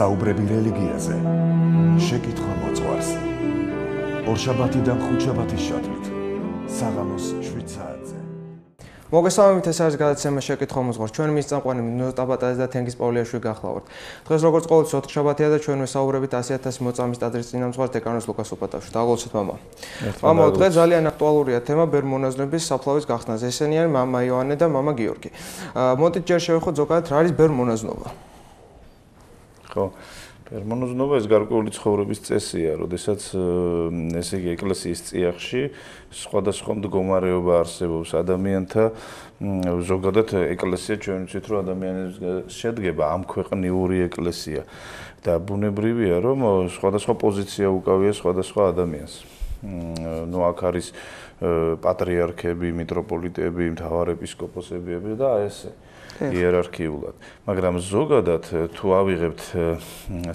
საუბრები რელიგიაზე. შეკითხვა მოწვარს. ორშაბათიდან ხუთშაბათის შაბათით. საღამოს 7 საათზე. მოგესალმებით ეს არის გადაცემა შეკითხვა მოძღვარ ჩვენ მის წამყვანი ნოტაბატაზე და თენგის პავლიაშვილი გახლავართ დღეს როგორც ყოველთვის 4 შაბათია და ჩვენ ვესაუბრებით 100000 მოწამის ტაძრის წინამძღვარ დეკანოს ლუკას უპატავში დაგლოცეთ მამა მამა დღეს ძალიან აქტუალურია თემა ბერმონაზნების საფლავის გახსნას ესენი არის მამა იოანე და მამა გიორგი მოდით ჯერ შევეხოთ ზოგადად რა არის ბერმონაზნობა ხო პერმონოზნობა ეს გარკვეული ცხოვრების წესია, როდესაც ესე იგი ეკლესიის წიაღში სხვადასხვა მდგომარეობა არსებობს ადამიანთა ზოგადად ეკლესია ჩვენ ვიცით რომ ადამიანებს შედგება ამ ქვეყნიური ეკლესია და ბუნებრივია რომ სხვადასხვა პოზიცია უკავია სხვადასხვა ადამიანს. ნუ აქ არის პატრიარქები, მიტროპოლიტები, მთავარეპისკოპოსები და ესე. იერარქიულად. მაგრამ ზოგადად თუ ავიღებთ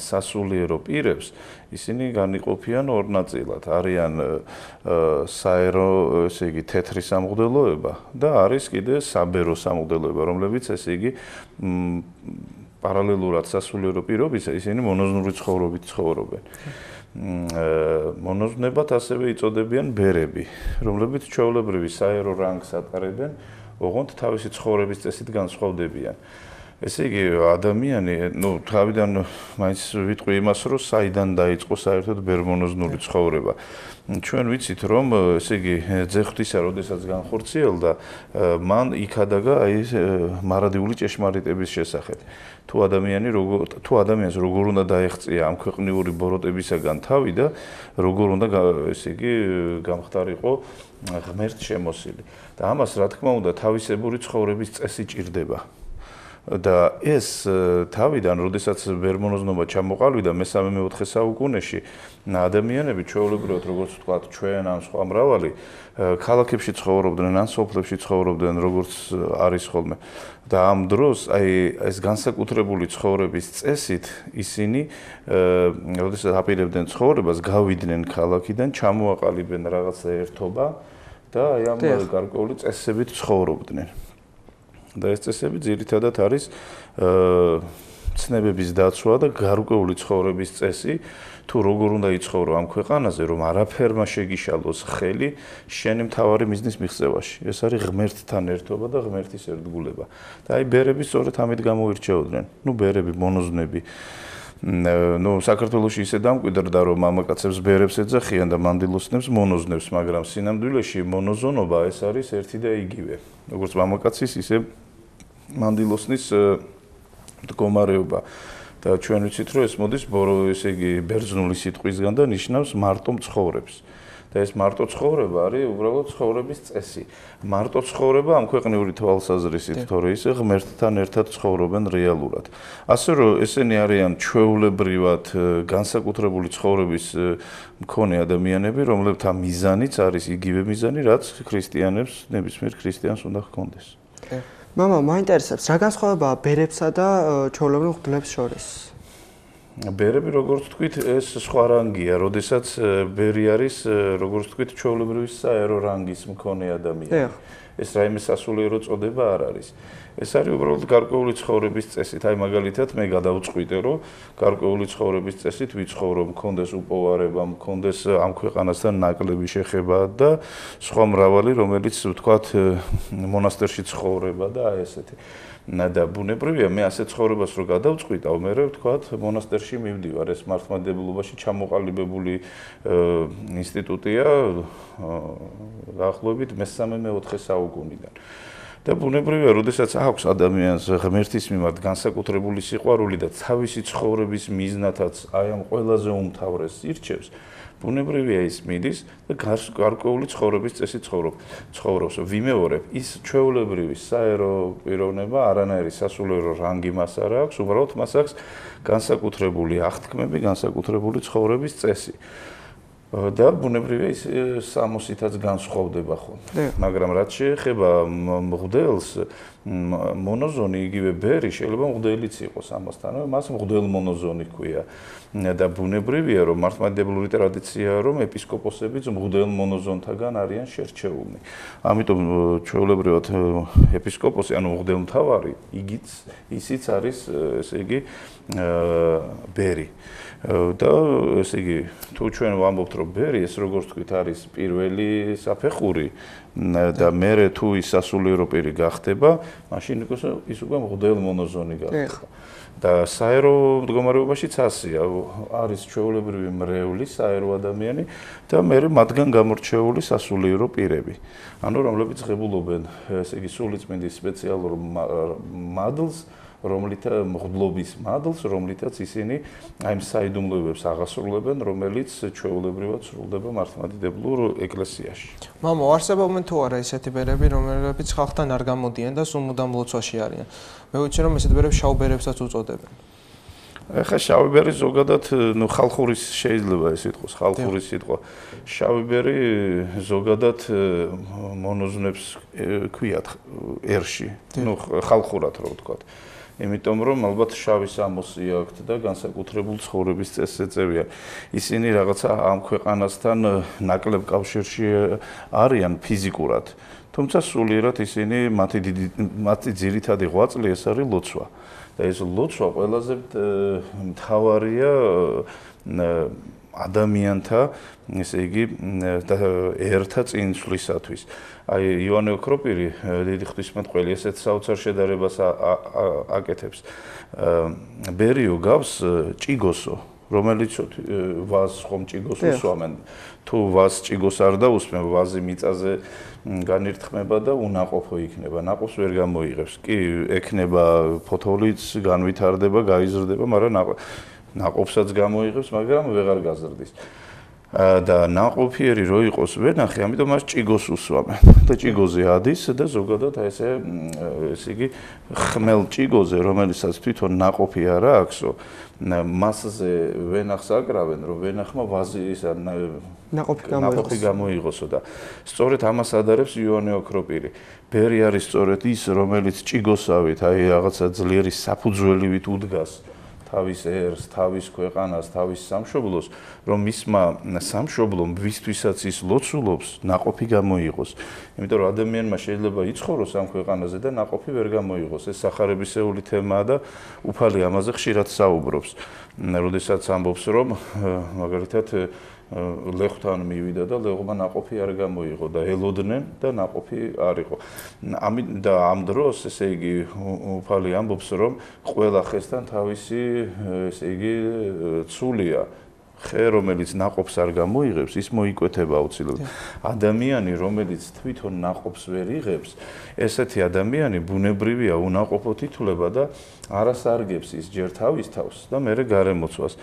სასულიერო პირებს, ისინი განიყოფიან ორ ნაწილად. არიან საერო, ესე იგი, თეთრი სამღვდელოება და არის კიდე საბერო სამღვდელოება, რომლებიც ესე იგი პარალელურად სასულიერო პირობის ისინი მონოზნური ცხოვრობით ცხოვრობენ. მონოზნებად ასევე იწოდებიან ბერები, რომლებიც ჩვეულებრივი საერო რანგს ატარებენ. ოღონდ თავისი ცხოვრების წესით განსხვავდებიან. ესე იგი ადამიანი, ну, თავიდან მაინც ვიტყვი იმას, რომ საიდან დაიწყო საერთოდ ბერმონოზნური ცხოვრება. ჩვენ ვიცით, რომ ესე იგი ძეხთისა, როდესაც განხორციელდა, მან იქადაგა აი მარადიული ჭეშმარიტების შესახებ. თუ ადამიანი როგორ თუ ადამიანს როგორ უნდა დაეხწია ამ ქვეყნიური ბოროტებისაგან თავი და როგორ უნდა ესე იგი გამختارიყო ღმერთ შემოსილი. და ამას რა თქმა უნდა თავისებური ცხოვრების წესი ჭირდება. და ეს თავიდან, როდესაც ბერმონოზნობა ჩამოყალიბდა მე-3-4 საუკუნეში, ადამიანები ჩვეულებრივად, როგორც ვთქვათ, ჩვენ ან სხვა მრავალი ქალაქებში ცხოვრობდნენ, ან სოფლებში ცხოვრობდნენ, როგორც არის ხოლმე. და ამ დროს, აი, ეს განსაკუთრებული ცხოვრების წესით ისინი, როდესაც აპირებდნენ ცხოვრებას, გავიდნენ ქალაქიდან, ჩამოაყალიბდნენ რაღაცა ერთობა და აი ამ გარკვეული წესებით ცხოვრობდნენ. და ეს წესები ძირითადად არის ცნებების დაცვა და გარკვეული ცხოვრების წესი. თუ როგორ უნდა იცხოვრო ამ ქვეყანაზე რომ არაფერმა შეგიშალოს ხელი შენი მთავარი მიზნის მიღწევაში. ეს არის ღმერთთან ერთობა და ღმერთის ერთგულება. და აი ბერები სწორედ ამით გამოირჩეოდნენ. ნუ ბერები მონოზნები ნუ საქართველოსი ისე დამკვიდრდა რომ მამაკაცებს ბერებს ეძახიან და მანდილოსნებს მონოზნებს მაგრამ სინამდვილეში მონოზონობა ეს არის ერთი და იგივე. როგორც მამაკაცის ისე მანდილოსნის მდგომარეობა და ჩვენ ვიცით რომ ეს მოდის ესე იგი ბერძნული სიტყვისგან და ნიშნავს მარტო მცხოვრებს და ეს მარტო ცხოვრება არის უბრალოდ ცხოვრების წესი. მარტო ცხოვრება ამ ქვეყნიური თვალსაზრისით, თორე ისე ღმერთთან ერთად ცხოვრობენ რეალურად. ასე რომ ესენი არიან ჩვეულებრივად განსაკუთრებული ცხოვრების მქონე ადამიანები, რომლებთა მიზანიც არის იგივე მიზანი, რაც ქრისტიანებს, ნებისმიერ ქრისტიანს უნდა ჰქონდეს. მამა, მაინტერესებს რა განსხვავებაა ბერებსა და ჩვეულებრივ ხდლებს შორის? ბერები როგორც თქვით ეს სხვა რანგია, როდესაც ბერი არის როგორც თქვით ჩვეულებრივი საერო რანგის მქონე ადამიანი. ეს რაიმე სასულიერო წოდება არ არის. ეს არის უბრალოდ გარკვეული ცხოვრების წესით. აი მაგალითად მე გადავწყვიტე, რომ გარკვეული ცხოვრების წესით ვიცხოვრო, მქონდეს უპოვარება, მქონდეს ამ ქვეყანასთან ნაკლები შეხება და სხვა მრავალი, რომელიც ვთქვათ მონასტერში ცხოვრება და აი ესეთი. და ბუნებრივია მე ასე ცხოვრებას რო გადავწყვიტავ, მე ვთქვათ, მონასტერში მივდივარ, ეს მართლმადიდებლობაში ჩამოყალიბებული ინსტიტუტია დაახლოებით მე-3-4 საუკუნიდან. და ბუნებრივია, როდესაც აქვს ადამიანს ღმერთის მიმართ განსაკუთრებული სიყვარული და თავისი ცხოვრების მიზნათაც აი ამ ყველაზე უმთავრეს ირჩევს, ბუნებრივია ის მიდის და გარკვეული ცხოვრების წესი ცხოვრობ ცხოვრობს. ვიმეორებ ის ჩვეულებრივი საერო პიროვნება არანაირი სასულიერო რანგი მას არ აქვს უბრალოდ მას აქვს განსაკუთრებული აღთქმები განსაკუთრებული ცხოვრების წესი და ბუნებრივია ის სამოსითაც განსხვავდება ხოლმე. მაგრამ რაც შეეხება მღდელს, მონოზონი იგივე ბერი შეიძლება მღდელიც იყოს ამასთან, მას მღდელ მონოზონი ქვია. და ბუნებრივია რომ მართლმადიდებლური ტრადიციაა რომ ეპისკოპოსებიც მღდელ მონოზონთაგან არიან შერჩეული. ამიტომ ჩვეულებრივად ეპისკოპოსი, ანუ მღდელმთავარი, იგიც ისიც არის ესე იგი ბერი. და ესე იგი თუ ჩვენ ვამბობთ რომ ბერი ეს როგორც თქვით არის პირველი საფეხური და მე თუ ის სასულიერო პირი გახდება, მაშინ ის უკვე მღდელ მონოზონი გახდება. და საერო მდგომარეობაშიც ასია, არის ჩვეულებრივი მრევლი საერო ადამიანი და მე მათგან გამორჩეული სასულიერო პირები. ანუ რომლებიც ღებულობენ ესე იგი სულიწმინდის სპეციალურ მადლს რომლით მღდლობის მადლს, რომლითაც ისინი აი ამ საიდუმლოებებს აღასრულებენ, რომელიც ჩვეულებრივად სრულდება მართლმადიდებლურ ეკლესიაში. მამო, არსებობენ თუ არა ესეთი ბერები, რომლებიც ხალხთან არ გამოდიან და სულ მუდამ ლოცვაში არიან? მე ვიცი რომ ესეთ ბერებს შავბერებსაც უწოდებენ. ეხა შავიბერი ზოგადად ნუ ხალხურის შეიძლება ეს ითქოს ხალხური სიტყვა შავიბერი ზოგადად მონოზნებს ქვიათ ერში ნუ ხალხურად რო ვთქვა იმიტომ რომ ალბათ შავი სამოსი აქვთ და განსაკუთრებულ ცხოვრების წესწევია. ისინი რაღაცა ამ ქვეყანასთან ნაკლებ კავშირში არიან ფიზიკურად. თუმცა სულიერად ისინი მათი დიდი მათი ძირითადი ღვაწლი ეს არის ლოცვა. და ეს ლოცვა ყველაზე მთავარია ადამიანთა ესე იგი ერთა წინსვლისათვის. აი ივანე ოქროპირი დიდი ღვთისმეტყველი ესეც საოცარ შედარებას აკეთებს. ბერიო გავს ჭიგოსო, რომელიც ვაზ ხომ ჭიგოს უსვამენ. თუ ვაზ ჭიგოს არ დაუსმენ, ვაზი მიწაზე განირთმება და უნაყოფო იქნება. ნაყოფს ვერ გამოიღებს. კი, ექნება ფოთოლიც, განვითარდება, გაიზრდება, მაგრამ ناقობსაც გამოიღებს, მაგრამ ვეღარ გაზრდის. და ناقოფიერი რო იყოს ვენახი, ამიტომ მას ჭიგოს უსვამენ და ჭიგოზე ადის და ზოგადად აი ესე ესე იგი ხმელ ჭიგოზე, რომელსაც თვითონ ناقოფი არა აქვსო, მასზე ვენახს აკრავენ, რომ ვენახმა ვაზი ის ნაყოფი გამოიღოსო და სწორედ ამას ადარებს იოანე ოქროპირი. ბერი არის სწორედ ის, რომელიც ჭიგოსავით, აი რაღაცა ძლიერი საფუძველივით უდგას. აა თავის ერს, თავის ქვეყანას, თავის სამშობლოს, რომ მისმა სამშობლომ, ვისთვისაც ის ლოცულობს, ناყოფი გამოიღოს. იმიტომ რომ ადამიანმა შეიძლება იცხოვროს ამ ქვეყანაზე და ناყოფი ვერ გამოიღოს. ეს სახარებისეული თემაა და უფალი ამაზე ხშირად საუბრობს. როდესაც ამბობს რომ მაგალითად ლეხთან მივიდა და ლეღმა ناقოფი არ გამოიღო და ელოდნენ და ناقოფი არ იყო. ამ და ამ დროს ესე იგი უფალი ამბობს რომ ყველა ხესთან თავისი ესე იგი ცულია ხე რომელიც ناقობს არ გამოიღებს, ის მოიკვეთება აუცილებლად. ადამიანი რომელიც თვითონ ناقობს ვერ იღებს, ესეთი ადამიანი ბუნებრივია უნაყოფოდ ითვლება და არას არგებს ის ჯერ თავის თავს და მერე გარემოცვას.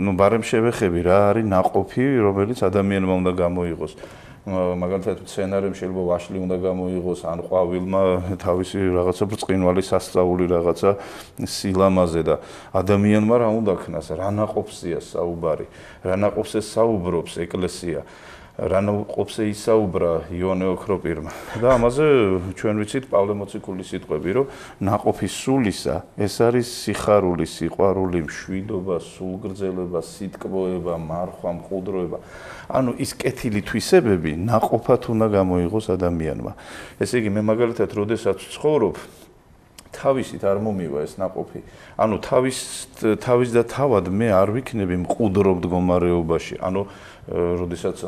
ნუ ბარემ შევეხები რა არის ناყოფი, რომელიც ადამიანმა უნდა გამოიღოს. მაგალითად სცენარემ შეიძლება ვაშლი უნდა გამოიღოს ან ყვავილმა თავისი რაღაცა ბრწყინვალე სასწაული რაღაცა სილამაზე და ადამიანმა რა უნდა ქნას? რა ნაყოფზეა საუბარი? რა ნაყოფზე საუბრობს ეკლესია? რანო ყოფზე ისაუბრა იონე ოქროპირმა და ამაზე ჩვენ ვიცით პავლე მოციქულის სიტყვები რომ ناყოფი სულისა ეს არის სიხარული, სიყვარული, მშვიდობა, სულგრძელობა, სიტკბოება, მარხვა, მყუდროება. ანუ ის კეთილი თვისებები ناყოფად უნდა გამოიღოს ადამიანმა. ესე იგი მე მაგალითად როდესაც ცხოვრობ თავისით არ მომივა ეს ناყოფი. ანუ თავის თავის და თავად მე არ ვიქნები მყუდრო მდგომარეობაში. ანუ როდესაც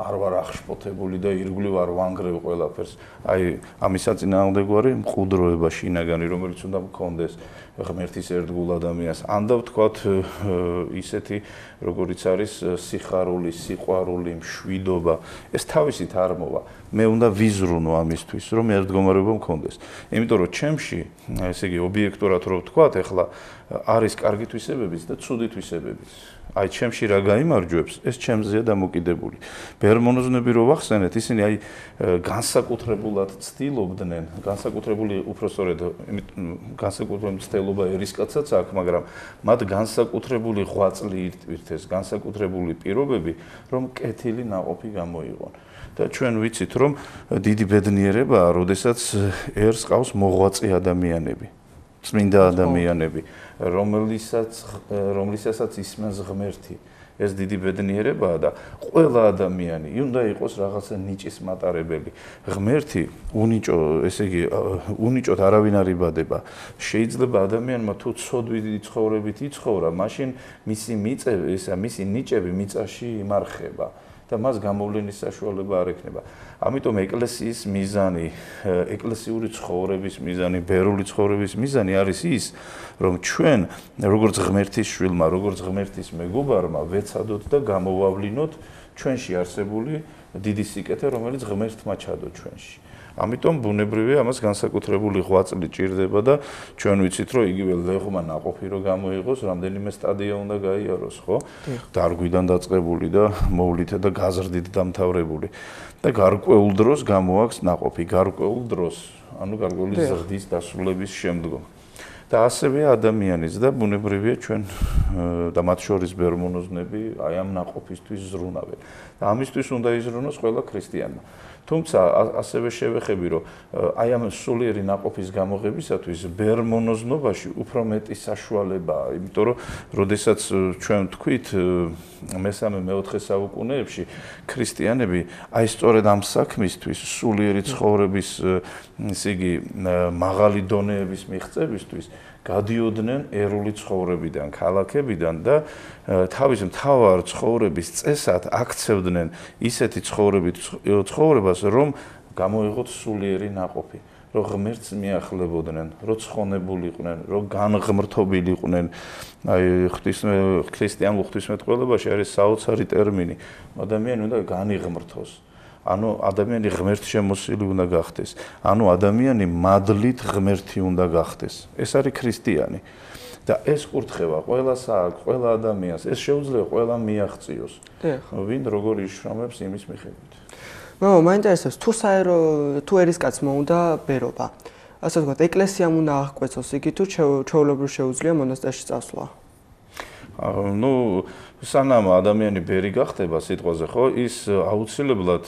არ ვარ აღშფოთებული და ირგვლივ არ ვანგრევ ყველაფერს. აი, ამის საწინააღმდეგო არის მყუდროება შინაგანი, რომელიც უნდა მქონდეს ღმერთის ერთგულ ადამიანს. ან და ვთქვათ ისეთი, როგორიც არის სიხარული, სიყვარული, მშვიდობა, ეს თავისით არ მოვა. მე უნდა ვიზრუნო ამისთვის, რომ ერთგომარეობა მქონდეს. იმიტომ რომ ჩემში, ესე იგი, ობიექტურად რო ვთქვათ, ეხლა არის კარგი თვისებებიც და ცუდი თვისებებიც. აი ჩემში რა გამოიმარჯვებს, ეს ჩემზეა დამოკიდებული. ბერმონოზნები რო ვახსენეთ, ისინი აი განსაკუთრებულად ცდილობდნენ, განსაკუთრებული უფრო სწორედ განსაკუთრებული მცდელობა ერისკაცაც აქვს, მაგრამ მათ განსაკუთრებული ღვაწლი ირთვირთეს, განსაკუთრებული პირობები, რომ კეთილი ناყოფი გამოიღონ. და ჩვენ ვიცით, რომ დიდი ბედნიერებაა, როდესაც ერს ყავს მოღვაწე ადამიანები. წმინდა ადამიანები. რომელისაც რომლისაცაც ისმენს ღმერთი ეს დიდი ბედნიერებაა და ყველა ადამიანი უნდა იყოს რაღაცა ნიჭის მატარებელი. ღმერთი უნიჭო ესე იგი უნიჭოთ არავინ არ იბადება. შეიძლება ადამიანმა თუ ცოდვიდი ცხოვრებით იცხოვრა მაშინ მისი მიწები ესა მისი ნიჭები მიწაში იმარხება და მას გამოვლენის საშუალება არ ექნება. ამიტომ ეკლესიის მიზანი, ეკლესიური ცხოვრების მიზანი, ბერული ცხოვრების მიზანი არის ის, რომ ჩვენ როგორც ღმერთის შვილმა, როგორც ღმერთის მეგობარმა ვეცადოთ და გამოვავლინოთ ჩვენში არსებული დიდი სიკეთე, რომელიც ღმერთმა ჩადო ჩვენში. ამიტომ ბუნებრივია ამას განსაკუთრებული ღვაწლი ჭირდება და ჩვენ ვიცით რომ იგივე ლეღმა ناყოფი რომ გამოიღოს რამდენიმე სტადია უნდა გაიაროს ხო? დარგვიდან დაწყებული და მოვლითა და გაზრდით დამთავრებული. და გარკვეულ დროს გამოაქვს ناყოფი გარკვეულ დროს ანუ გარკვეული ზრდის დასრულების შემდგომ. და ასევე ადამიანის და ბუნებრივია ჩვენ და მათ შორის ბერმონოზნები აი ამ ناყოფისთვის ზრუნავენ. და ამისთვის უნდა იზრუნოს ყველა ქრისტიანმა. თუმცა ასევე შევეხები, რომ აი ამ სულიერი ناقოფის გამოღებისათვის ბერმონოზნობაში უფრო მეტი საშუალებაა, იმიტომ რომ როდესაც ჩვენ თქვით მესამე მეოთხე საუკუნეებში ქრისტიანები აი სწორედ ამ საქმისთვის სულიერი ცხოვრების ესე იგი მაღალი დონეების მიღწევისთვის გადიოდნენ ერული ცხოვრებიდან, ქალაქებიდან და თავის მთავარ ცხოვრების წესად აქცევდნენ ისეთი ცხოვრებით ცხოვრებას, რომ გამოიღოთ სულიერი ნაყოფი. რომ ღმერთს მიახლებოდნენ, რომ ცხონებულიყვნენ, რომ განღმრთობილიყვნენ. აი ღვთის ქრისტიანულ ღვთისმეტყველებაში არის საოცარი ტერმინი. ადამიანი უნდა განიღმრთოს. ანუ ადამიანი ღმერთშემოსილი უნდა გახდეს. ანუ ადამიანი მადლით ღმერთი უნდა გახდეს. ეს არის ქრისტიანი. და ეს კურთხევა ყველას აქვს, ყველა ადამიანს, ეს შეუძლია ყველა მიაღწიოს. დიახ. ვინ როგორ იშრომებს იმის მიხედვით. ნუ მაინტერესებს თუ საერო თუ ერისკაცმა უნდა ბერობა. ასე ვთქვათ, ეკლესიამ უნდა აღკვეცოს იგი თუ ჩვეულებრივ შეუძლია მონასტერში წასვლა. ნუ სანამ ადამიანი ბერი გახდება სიტყვაზე ხო ის აუცილებლად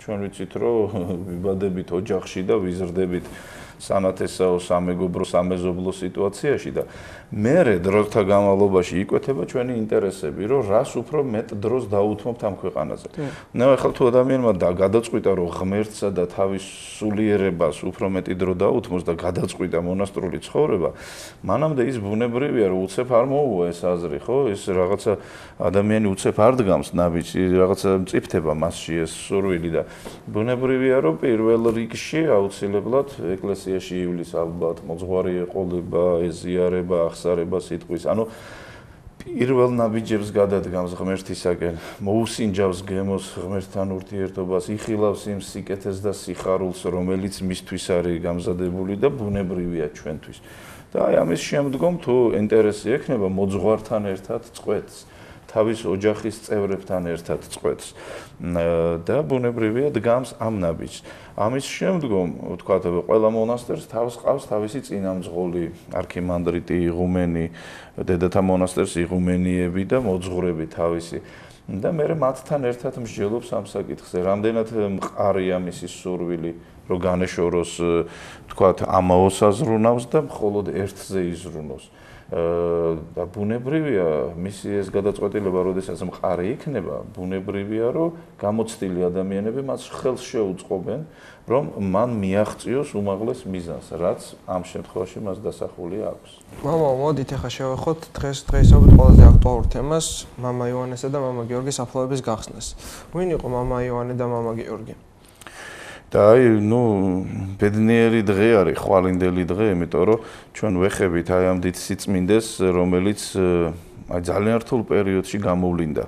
ჩვენ ვიცით რომ ვიბადებით ოჯახში და ვიზრდებით სანათესაო სამეგობრო სამეზობლო სიტუაციაში და მერე დროთა განმავლობაში იკვეთება ჩვენი ინტერესები, რომ რას უფრო მეტ დროს დაუთმობთ ამ ქვეყანაზე. ნუ ახლა თუ ადამიანმა და გადაწყვიტა რომ ღმერთსა და თავის სულიერებას უფრო მეტი დრო დაუთმოს და გადაწყვიტა მონასტრული ცხოვრება, მანამდე ის ბუნებრივია რომ უცებ არ მოუვა ეს აზრი, ხო? ეს რაღაცა ადამიანი უცებ არ დგამს ნაბიჯი, რაღაცა მწიფთება მასში ეს სურვილი და ბუნებრივია რომ პირველ რიგში აუცილებლად ეკლესიაში ივლის ალბათ მოძღვარი ეყოლება, ეზიარება, აღსარება სიტყვის. ანუ პირველ ნაბიჯებს გადადგამს ღმერთისაკენ, მოუსინჯავს გემოს ღმერთთან ურთიერთობას, იხილავს იმ სიკეთეს და სიხარულს, რომელიც მისთვის არის გამზადებული და ბუნებრივია ჩვენთვის. და აი ამის შემდგომ თუ ინტერესი ექნება მოძღვართან ერთად წყვეტს. თავის ოჯახის წევრებთან ერთად წყვეტს და ბუნებრივია დგამს ამ ნაბიჯს. ამის შემდგომ, ვთქვათ, ყველა მონასტერს თავს ყავს თავისი წინამძღოლი, არქიმანდრიტი, იღუმენი, დედათა მონასტერს იღუმენიები და მოძღვრები თავისი. და მე მათთან ერთად მსჯელობს ამ საკითხზე. რამდენად მყარია მისი სურვილი, რომ განეშოროს, ვთქვათ, ამაოსაზრუნავს და მხოლოდ ერთზე იზრუნოს. და ბუნებრივია მისი ეს გადაწყვეტილება, როდესაც მყარი იქნება, ბუნებრივია, რომ გამოცდილი ადამიანები მას ხელს შეუწყობენ, რომ მან მიაღწიოს უმაღლეს მიზანს, რაც ამ შემთხვევაში მას დასახული აქვს. მამა, მოდით ახლა შევეხოთ დღეს დღეისობით ყველაზე აქტუალურ თემას, მამა ივანესა და მამა გიორგის აფლავების გახსნას. ვინ იყო მამა ივანე და მამა გიორგი? და აი, ნუ ბედნიერი დღე არის, ხვალინდელი დღე, იმიტომ რომ ჩვენ ვეხებით აი ამ დიდ სიწმინდეს, რომელიც აი ძალიან რთულ პერიოდში გამოვლინდა.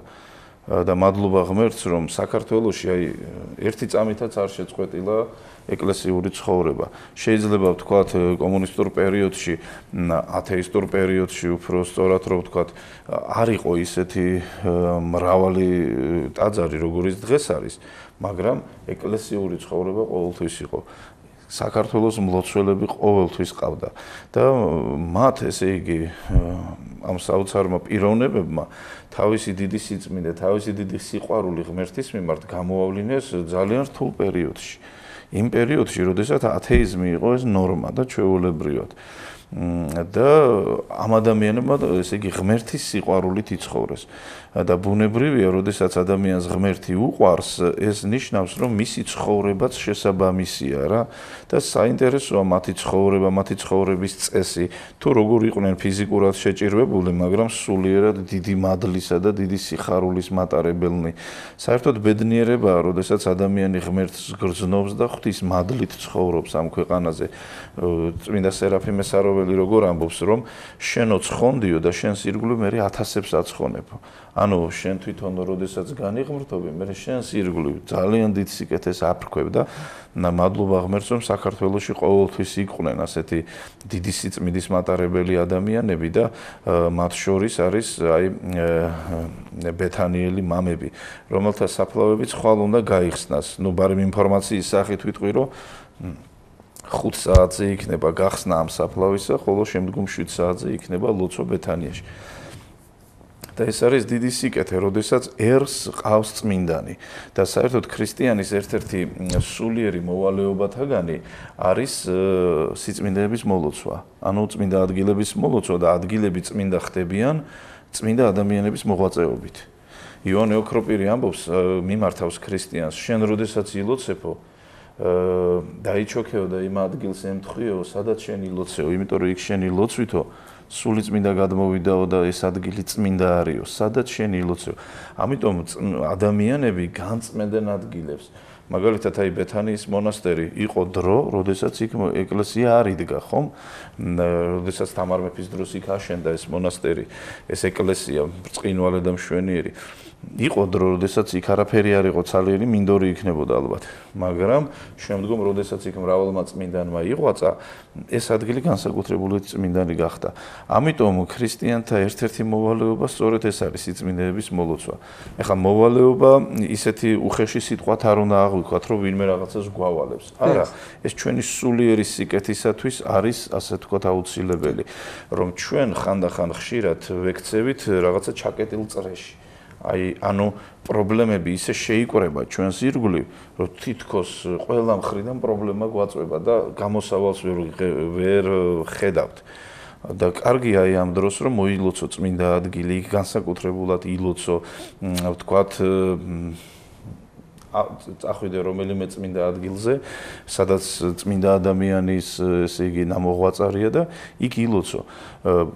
და მადლობა ღმერთს, რომ საქართველოში აი ერთი წამითაც არ შეწყვეტილა ეკლესიური ცხოვრება. შეიძლება ვთქვათ კომუნისტურ პერიოდში, ათეისტურ პერიოდში უფრო სწორად რომ ვთქვათ, არ იყო ისეთი მრავალი ტაძარი, როგორიც დღეს არის, მაგრამ ეკლესიური ცხოვრება ყოველთვის იყო. საქართველოს მლოცველები ყოველთვის ყავდა და მათ ესე იგი ამ საოცარმა პიროვნებებმა თავისი დიდი სიწმინდე, თავისი დიდი სიყვარული ღმერთის მიმართ გამოავლინეს ძალიან რთულ პერიოდში. იმ პერიოდში, როდესაც ათეიზმი იყო ეს ნორმა და ჩვეულებრივად. და ამ ადამიანებმა ესე იგი ღმერთის სიყვარულით იცხოვრეს. და ბუნებრივია, როდესაც ადამიანს ღმერთი უყვარს, ეს ნიშნავს, რომ მისი ცხოვრებაც შესაბამისია რა და საინტერესოა მათი ცხოვრება, მათი ცხოვრების წესი, თუ როგორ იყვნენ ფიზიკურად შეჭირვებული, მაგრამ სულიერად დიდი მადლისა და დიდი სიხარულის მატარებელნი. საერთოდ ბედნიერებაა, როდესაც ადამიანი ღმერთს გრძნობს და ღვთის მადლით ცხოვრობს ამ ქვეყანაზე. წმინდა სერაფიმე საროველი როგორ ამბობს, რომ შენო ცხონდიო და შენს ირგვლივ მე ათასებს აცხონებო. ანუ შენ თვითონ როდესაც განიღმრთობი, მე შენს ირგვლივ ძალიან დიდ სიკეთეს აფრქვებ და მადლობა ღმერთს რომ საქართველოსი ყოველთვის იყვნენ ასეთი დიდი სიწმინდის მატარებელი ადამიანები და მათ შორის არის აი ბეთანიელი მამები, რომელთა საფლავებიც ხვალ უნდა გაიხსნას. ნუ ბარემ ინფორმაციის სახით ვიტყვი რომ 5 საათზე იქნება გახსნა ამ საფლავისა, ხოლო შემდგომ 7 საათზე იქნება ლოცვა ბეთანიაში. და ეს არის დიდი სიკეთე, როდესაც ერს ყავს წმინდანი და საერთოდ ქრისტიანის ერთ-ერთი სულიერი მოვალეობათაგანი არის სიწმინდეების მოლოცვა. ანუ წმინდა ადგილების მოლოცვა და ადგილები წმინდა ხდებიან წმინდა ადამიანების მოღვაწეობით. იონე ოქროპირი ამბობს მიმართავს ქრისტიანს, შენ როდესაც ილოცებო დაიჩოქეო და იმ ადგილს ემთხვიო, სადაც შენ ილოცეო, იმიტომ რომ იქ შენ ილოცვითო სული წმინდა გადმოვიდაო და ეს ადგილი წმინდა არისო, სადაც შენ ილოცევ. ამიტომ ადამიანები განწმენდნენ ადგილებს. მაგალითად აი ბეთანიის მონასტერი იყო დრო, როდესაც იქ ეკლესია არ იდგა, ხომ? როდესაც თამარ მეფის დროს იქ აშენდა ეს მონასტერი, ეს ეკლესია, ბრწყინვალე და მშვენიერი. იყო დრო, როდესაც იქ არაფერი არ იყო ცალიერი, მინდორი იქნებოდა ალბათ. მაგრამ შემდგომ, როდესაც იქ მრავალმა წმინდანმა იღვაწა, ეს ადგილი განსაკუთრებული წმინდანი გახდა. ამიტომ ქრისტიანთა ერთ-ერთი მოვალეობა სწორედ ეს არის სიწმინდეების მოლოცვა. ეხლა მოვალეობა ისეთი უხეში სიტყვათ არ უნდა აღვიქვათ, რომ ვინმე რაღაცას გვავალებს. არა, ეს ჩვენი სულიერი სიკეთისათვის არის, ასე თქვათ, აუცილებელი, რომ ჩვენ ხანდახან ხშირად ვექცევით რაღაცა ჩაკეტილ წრეში. აი ანუ პრობლემები ისე შეიკრება ჩვენს ირგვლივ, რომ თითქოს ყველა მხრიდან პრობლემა გვაწვება და გამოსავალს ვერ ვერ ხედავთ. და კარგი აი ამ დროს რომ მოილოცო წმინდა ადგილი, განსაკუთრებულად ილოცო, ვთქვათ, წახვიდე რომელიმე წმინდა ადგილზე, სადაც წმინდა ადამიანის ესე იგი ნამოღვაწარია და იქ ილოცო.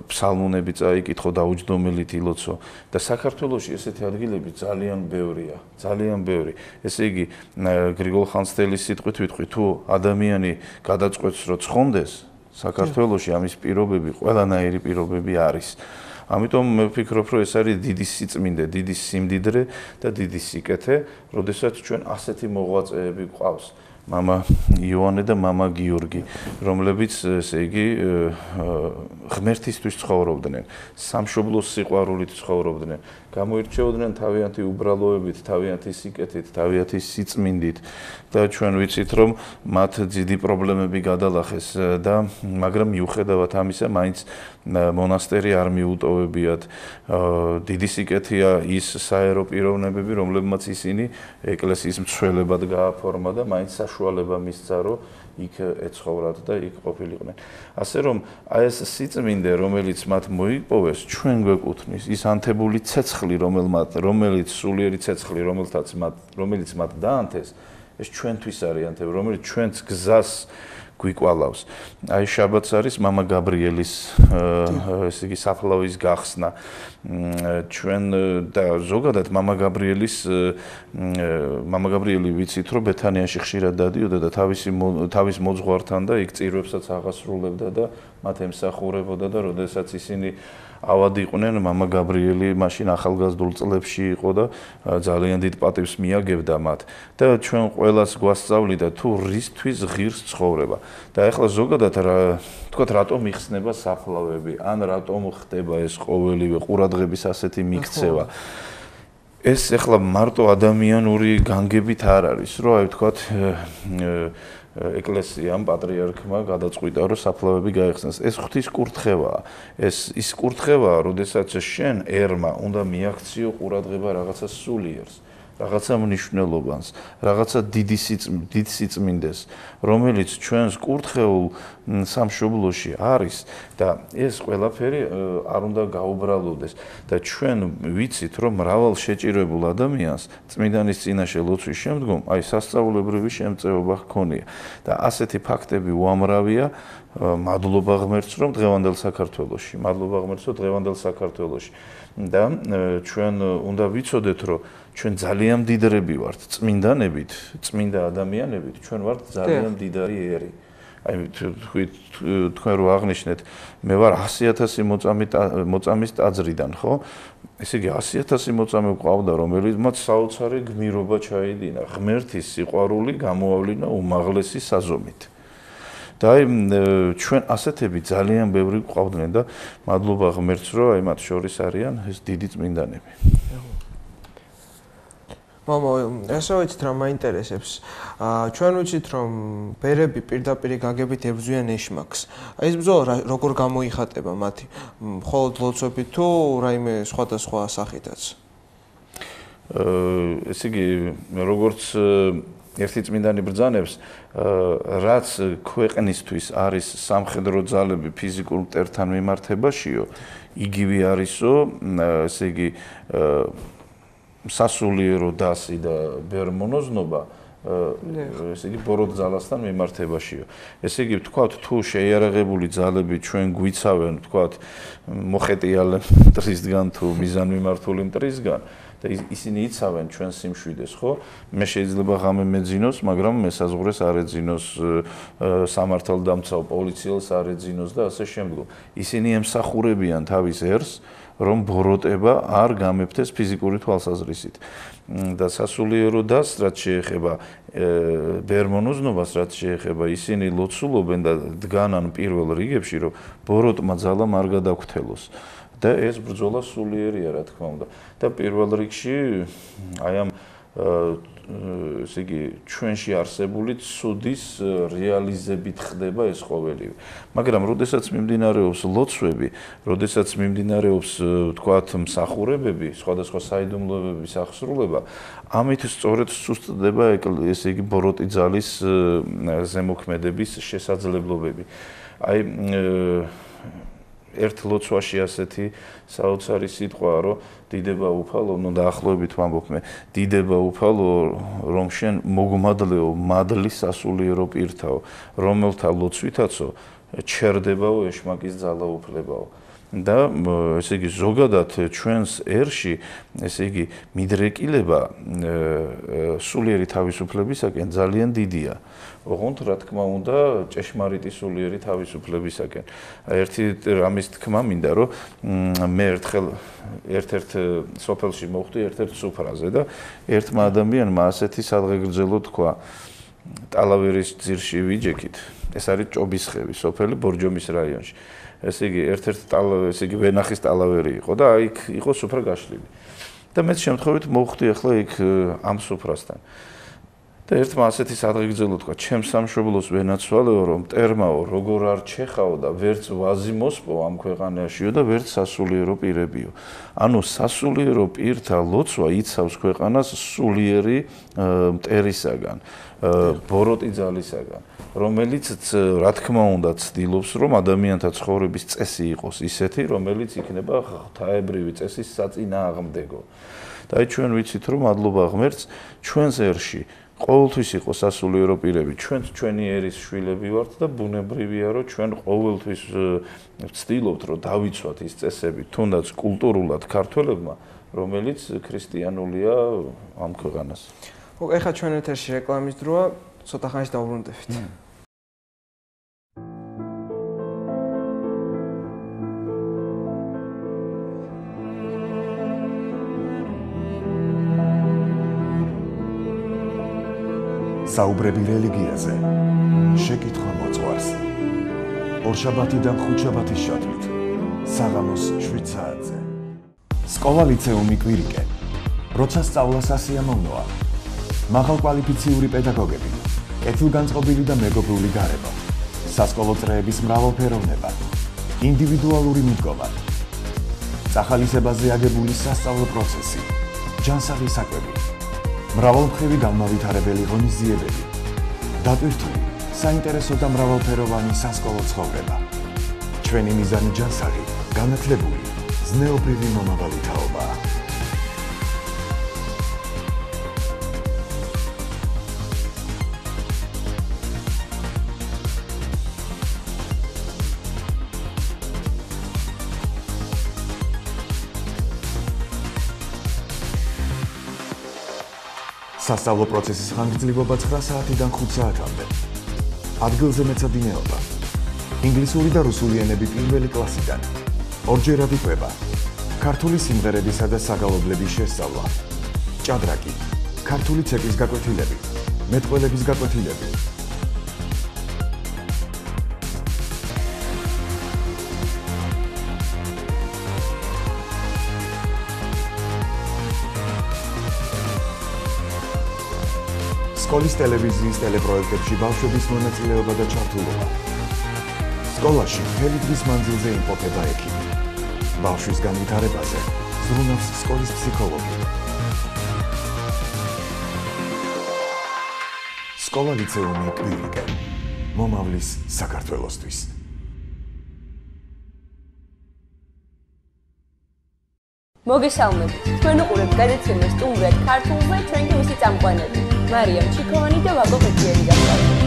ფსალმუნები წაიკითხო და უჯდომელით ილოცო და საქართველოში ესეთი ადგილები ძალიან ბევრია, ძალიან ბევრი. ესე იგი გრიგოლ ხანძთელის სიტყვით ვიტყვი, თუ ადამიანი გადაწყვეტს რომ ცხონდეს საქართველოში ამის პირობები, ყველანაირი პირობები არის. ამიტომ მე ვფიქრობ, რომ ეს არის დიდი სიწმინდე, დიდი სიმდიდრე და დიდი სიკეთე, როდესაც ჩვენ ასეთი მოღვაწეები გვყავს. мама იოანე და мама გიორგი, რომლებიც ესე იგი ღმერთისთვის ცხოვრობდნენ, სამშობლოს სიყვარულით ცხოვრობდნენ, გამოირჩეოდნენ თავიანთი უბრალოებით, თავიანთი სიკეთით, თავიანთი სიწმინდით და ჩვენ ვიცით, რომ მათ ძიდი პრობლემები გადალახეს და მაგრამ მიუხედავად ამისა, მაინც მონასტერი არ მიუტოვებიათ. დიდი სიკეთეა ის საერო პიროვნებები, რომლებმაც ისინი ეკლესიის მცველებად გააფორმა და მაინც საშუალება მისცა, რომ იქ ეცხოვრათ და იქ ყოფილიყვნენ. ასე რომ აი ეს სიწმინდე, რომელიც მათ მოიპოვეს, ჩვენ გვეკუთვნის, ის ანთებული ცეცხლი, რომელმაც რომელიც სულიერი ცეცხლი, რომელთაც მათ რომელიც მათ დაანთეს, ეს ჩვენთვის არის ანთები, რომელიც ჩვენს გზას გვიკვალავს. აი შაბათს არის мама გაბრიელის ესე იგი საფლავის გახსნა. ჩვენ და ზოგადად мама გაბრიელის мама გაბრიელი ვიცით რომ ბეთანიაში ხშირად დადიოდა და თავისი თავის მოძღვართან და იქ წირვებსაც აღასრულებდა და მათ ემსახურებოდა და როდესაც ისინი ავადი იყვნენ мама გაბრიელი მაშინ ახალგაზრდულ წლებში იყო და ძალიან დიდ პატივს მიაგებდა მათ და ჩვენ ყოველას გვასწავლიდა თუ რისთვის ღირს ცხოვრება და ახლა ზოგადად რა თქვათ რატომ იხსნება საფლავები ან რატომ ხდება ეს ყოველივე ყურადღების ასეთი მიქცევა ეს ახლა მარტო ადამიანური განგებით არ არის რომ აი თქვათ ეკლესიამ პატრიარქმა გადაწყვიტა რომ საფლავები გაიხსნას. ეს ღვთის კურთხევაა. ეს ის კურთხევაა, როდესაც შენ ერმა უნდა მიაქციო ყურადღება რაღაცა სულიერს. რაღაცა მნიშვნელობას, რაღაცა დიდი დიდ სიწმინდეს, რომელიც ჩვენს კურთხეულ სამშობლოში არის და ეს ყველაფერი არ უნდა გაუბრალოდეს. და ჩვენ ვიცით, რომ მრავალ შეჭირებულ ადამიანს წმინდანის წინაშე ლოცვის შემდგომ აი სასწაულებრივი შემწეობა ჰქონია. და ასეთი ფაქტები უამრავია. მადლობა ღმერთს რომ დღევანდელ საქართველოში, მადლობა ღმერთს რომ დღევანდელ საქართველოში. და ჩვენ უნდა ვიცოდეთ რომ ჩვენ ძალიან მდიდრები ვართ წმინდანებით, წმინდა ადამიანებით, ჩვენ ვართ ძალიან მდიდარი ერი. აი თქვით თქვენ რო აღნიშნეთ, მე ვარ 100.000 მოწამის მოწამის ტაძრიდან, ხო? ესე იგი 100.000 მოწამე ყავდა, რომელიც საოცარი გმირობა ჩაიდინა, ღმერთის სიყვარული გამოავლინა უმაღლესი საზომით. და აი ჩვენ ასეთები ძალიან ბევრი ყავდნენ და მადლობა ღმერთს, რომ აი მათ შორის არიან ეს დიდი წმინდანები. მამა, ესე ვიცით რა მაინტერესებს. აა ჩვენ ვიცით რომ ბერები პირდაპირ გაგებით ებზვიან ეშმაკს. აი ეს ბრძოლა როგორ გამოიხატება მათი? მხოლოდ ლოცვებით თუ რაიმე სხვადასხვა სახითაც? აა ესე იგი როგორც ერთი წმინდანი ბრძანებს, რაც ქვეყნისთვის არის სამხედრო ძალები ფიზიკურ მტერთან მიმართებაშიო, იგივე არისო, ესე იგი სასულიერო დასი და ბერმონოზნობა ესე იგი ბოროტ ძალასთან მიმართებაშიო. ესე იგი ვთქვათ, თუ შეიარაღებული ძალები ჩვენ გვიცავენ, ვთქვათ, მოხეტიალე მტრისგან თუ მიზანმიმართული მტრისგან, და ისინი იცავენ ჩვენ სიმშვიდეს, ხო? მე შეიძლება ღამე მეძინოს, მაგრამ მესაზღვრეს არ ეძინოს სამართალდამცავ პოლიციელს არ ეძინოს და ასე შემდგომ. ისინი ემსახურებიან თავის ერს, რომ ბოროტება არ გამეფთეს ფიზიკური თვალსაზრისით. და სასულიერო დას რაც შეეხება ბერმონოზნობას რაც შეეხება ისინი ლოცულობენ და დგანან პირველ რიგებში რომ ბოროტმა ძალა არ გადაგქთელოს. და ეს ბრძოლა სულიერია რა თქმა უნდა და პირველ რიგში აი ამ ესე იგი ჩვენში არსებული ცუდის რეალიზებით ხდება ეს ყოველივე. მაგრამ როდესაც მიმდინარეობს ლოცვები, როდესაც მიმდინარეობს თქვათ მსახურებები, სხვადასხვა საიდუმლოებების აღსრულება, ამით სწორედ სუსტდება ესე იგი ბოროტი ძალის ზემოქმედების შესაძლებლობები. აი ერთ ლოცვაში ასეთი საოცარი სიტყვაა, რომ დიდება უფალო, ნუ დაახლოებით ვამბობ მე, დიდება უფალო, რომ შენ მოგმადლეო, მადლი სასულიერო პირთაო, რომელთა ლოცვითაცო ჩერდებაო ეშმაკის ძალაუფლებაო. და ესე იგი ზოგადად ჩვენს ერში ესე იგი მიდრეკილება სულიერი თავისუფლებისაკენ ძალიან დიდია. ოღონდ რა თქმა უნდა ჭეშმარიტი სულიერი თავისუფლებისაკენ. ერთი რამის თქმა მინდა რომ მე ერთხელ ერთ-ერთ სოფელში მოვხდი ერთ-ერთ სუფრაზე და ერთმა ადამიანმა ასეთი სადღეგრძელო თქვა ტალავერის ძირში ვიჯექით. ეს არის ჭობისხევი სოფელი ბორჯომის რაიონში. ესე იგი ერთ-ერთ ტალავერი, ესე იგი ვენახის ტალავერი იყო და აი იქ იყო სუფრა გაშლილი. და მეც შემთხვევით მოვხდი ახლა იქ ამ სუფრასთან. და ერთმა ასეთი სადღეგრძელო თქვა, ჩემ სამშობლოს ვენაცვალეო, რომ ტერმაო როგორ არ ჩეხაო და ვერც ვაზი მოსპო ამ ქვეყანაშიო და ვერც სასულიერო პირებიო. ანუ სასულიერო პირთა ლოცვა იცავს ქვეყანას სულიერი მტერისაგან, ბოროტი ძალისაგან. რომელიც რა თქმა უნდა ცდილობს რომ ადამიანთა ცხოვრების წესი იყოს ისეთი რომელიც იქნება ღთაებრივი წესის საწინააღმდეგო და აი ჩვენ ვიცით რომ მადლობა ღმერთს ჩვენს ერში ყოველთვის იყო სასულიერო პირები ჩვენ ჩვენი ერის შვილები ვართ და ბუნებრივია რომ ჩვენ ყოველთვის ვცდილობთ რომ დავიცვათ ის წესები თუნდაც კულტურულად ქართველებმა რომელიც ქრისტიანულია ამ ქვეყანას. ხო, ეხლა ჩვენ ეთერში რეკლამის დროა, ცოტა ხანში დავბრუნდებით. საუბრები რელიგიაზე. შეკითხვა მოწყვარს. ორშაბათიდან ხუთშაბათის შაბათით. საღამოს 7 საათზე. სკოლა ლიცეუმი კვირიკე. როცა სწავლა სასიამოვნოა. მაღალკვალიფიციური პედაგოგები. კეთილგანწყობილი და მეგობრული გარემო. სასკოლო წრეების მრავალფეროვნება. ინდივიდუალური მიდგომა. სახალისებაზე აგებული სასწავლო პროცესი. ჯანსაღი საკვები. მრავალმხრივი განმავითარებელი ღონისძიებები. დატვირთული, საინტერესო და მრავალფეროვანი სასკოლო ცხოვრება. ჩვენი მიზანი ჯანსაღი, განათლებული, ზნეობრივი მომავალი სასწავლო პროცესის ხანგრძლივობა 9 საათიდან 5 საათამდე. ადგილზე მეცადინეობა. ინგლისური და რუსული ენები პირველი კლასიდან. ორჯერადი კვება. ქართული სიმღერებისა და საგალობლების შესწავლა. ჭადრაკი. ქართული ცეკვის გაკვეთილები. მეტყველების გაკვეთილები. სკოლის ტელევიზიის ტელეპროექტებში ბავშვების მონაწილეობა და ჩართულობა. სკოლაში მთელი დღის მანძილზე იმყოფება ექიმი. ბავშვის განვითარებაზე ზრუნავს სკოლის ფსიქოლოგი. სკოლა ლიცეუმი კვირიკე. მომავლის საქართველოსთვის. მოგესალმებით. თქვენ უყურებთ გადაცემას სტუმრად ქართულზე ჩვენი მისი წამყვანები. മറിയം ചിക്കോണി ടൊബാക്കോ പറ്റിയ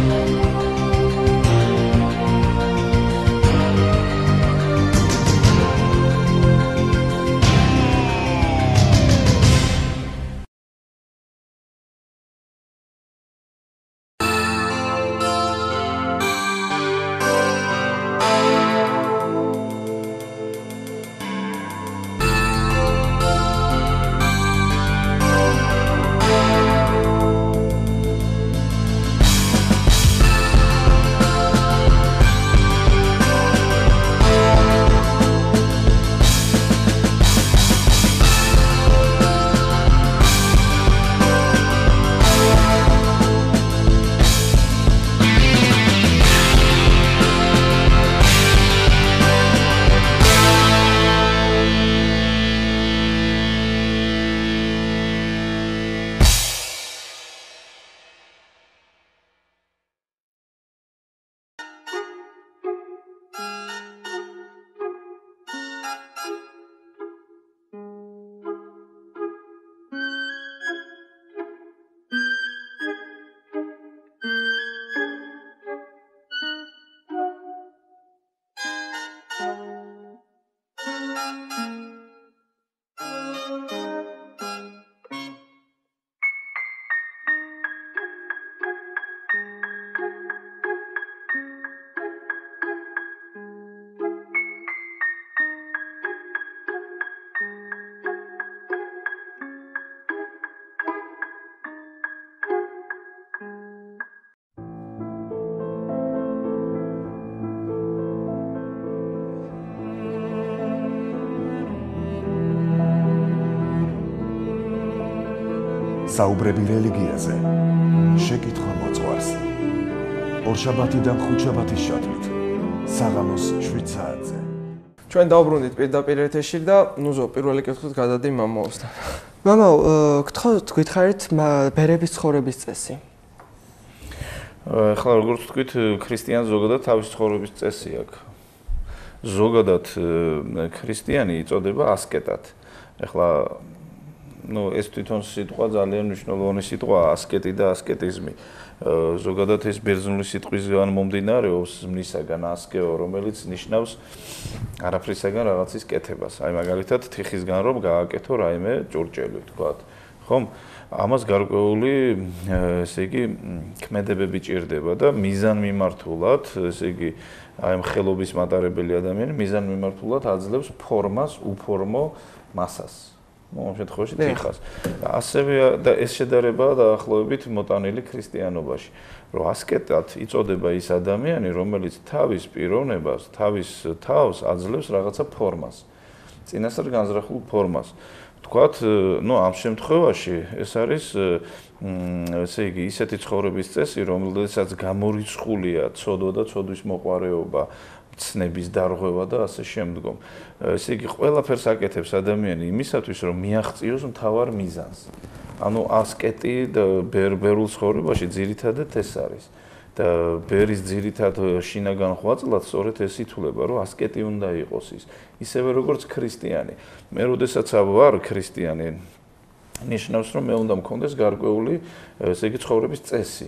საუბრები რელიგიაზე. შეკითხვა მოწყვარს. ორშაბათიდან ხუთშაბათის შაბათით. საღამოს 7 საათზე. ჩვენ დავბრუნდით პირდაპირ ეთერში და ნუზო პირველი კითხვით გადადი მამაოსთან. მამაო, გთხოვთ გითხარით ბერების ცხოვრების წესი. ახლა როგორც თქვით, ქრისტიან ზოგადად თავის ცხოვრების წესი აქვს. ზოგადად ქრისტიანი იწოდება ასკეტად. ახლა ну ეს თვითონ სიტყვა ძალიან მნიშვნელოვანი სიტყვა ასკეტი და ასკეტიზმი. ზოგადად ეს ბერძნული სიტყვისგან მომდინარეობს მნისაგან ასკეო რომელიც ნიშნავს არაფრისაგან რაღაცის კეთებას. აი მაგალითად თიხისგან რომ გააკეთო რაიმე ჭურჭელი თქვა ხომ? ამას გარკვეული ესე იგი ქმედებები ჭირდება და მიზან მიმართულად ესე იგი აი მხელობის მატარებელი ადამიანი მიზან მიმართულად აძლევს ფორმას უფორმო მასას მომავალ შემთხვევაში თიხას. ასევე და ეს შედარებაა დაახლოებით მოტანილი ქრისტიანობაში, რომ ასკეტად იწოდება ის ადამიანი, რომელიც თავის პიროვნებას, თავის თავს აძლევს რაღაცა ფორმას. წინასწარ განზრახულ ფორმას. თქვათ, ну, ამ შემთხვევაში ეს არის ესე იგი, ისეთი ცხოვრების წესი, რომელსაც გამორიცხულია ცოდვა და ცოდვის მოყარეობა, ცნების დარღვევა და ასე შემდგომ. ესე იგი, ყველაფერს აკეთებს ადამიანი იმისათვის, რომ მიაღწიოს მთავარ მიზანს. ანუ ასკეტი ბერბერულ ცხოვრებაში ძირითადად ეს არის. და ბერის ძირითად შინაგან ხვაწლად სწორედ ეს ითვლება, რომ ასკეტი უნდა იყოს ის. ისევე როგორც ქრისტიანი. მე როდესაც ვარ ქრისტიანი, ნიშნავს, რომ მე უნდა მქონდეს გარკვეული, ესე იგი ცხოვრების წესი.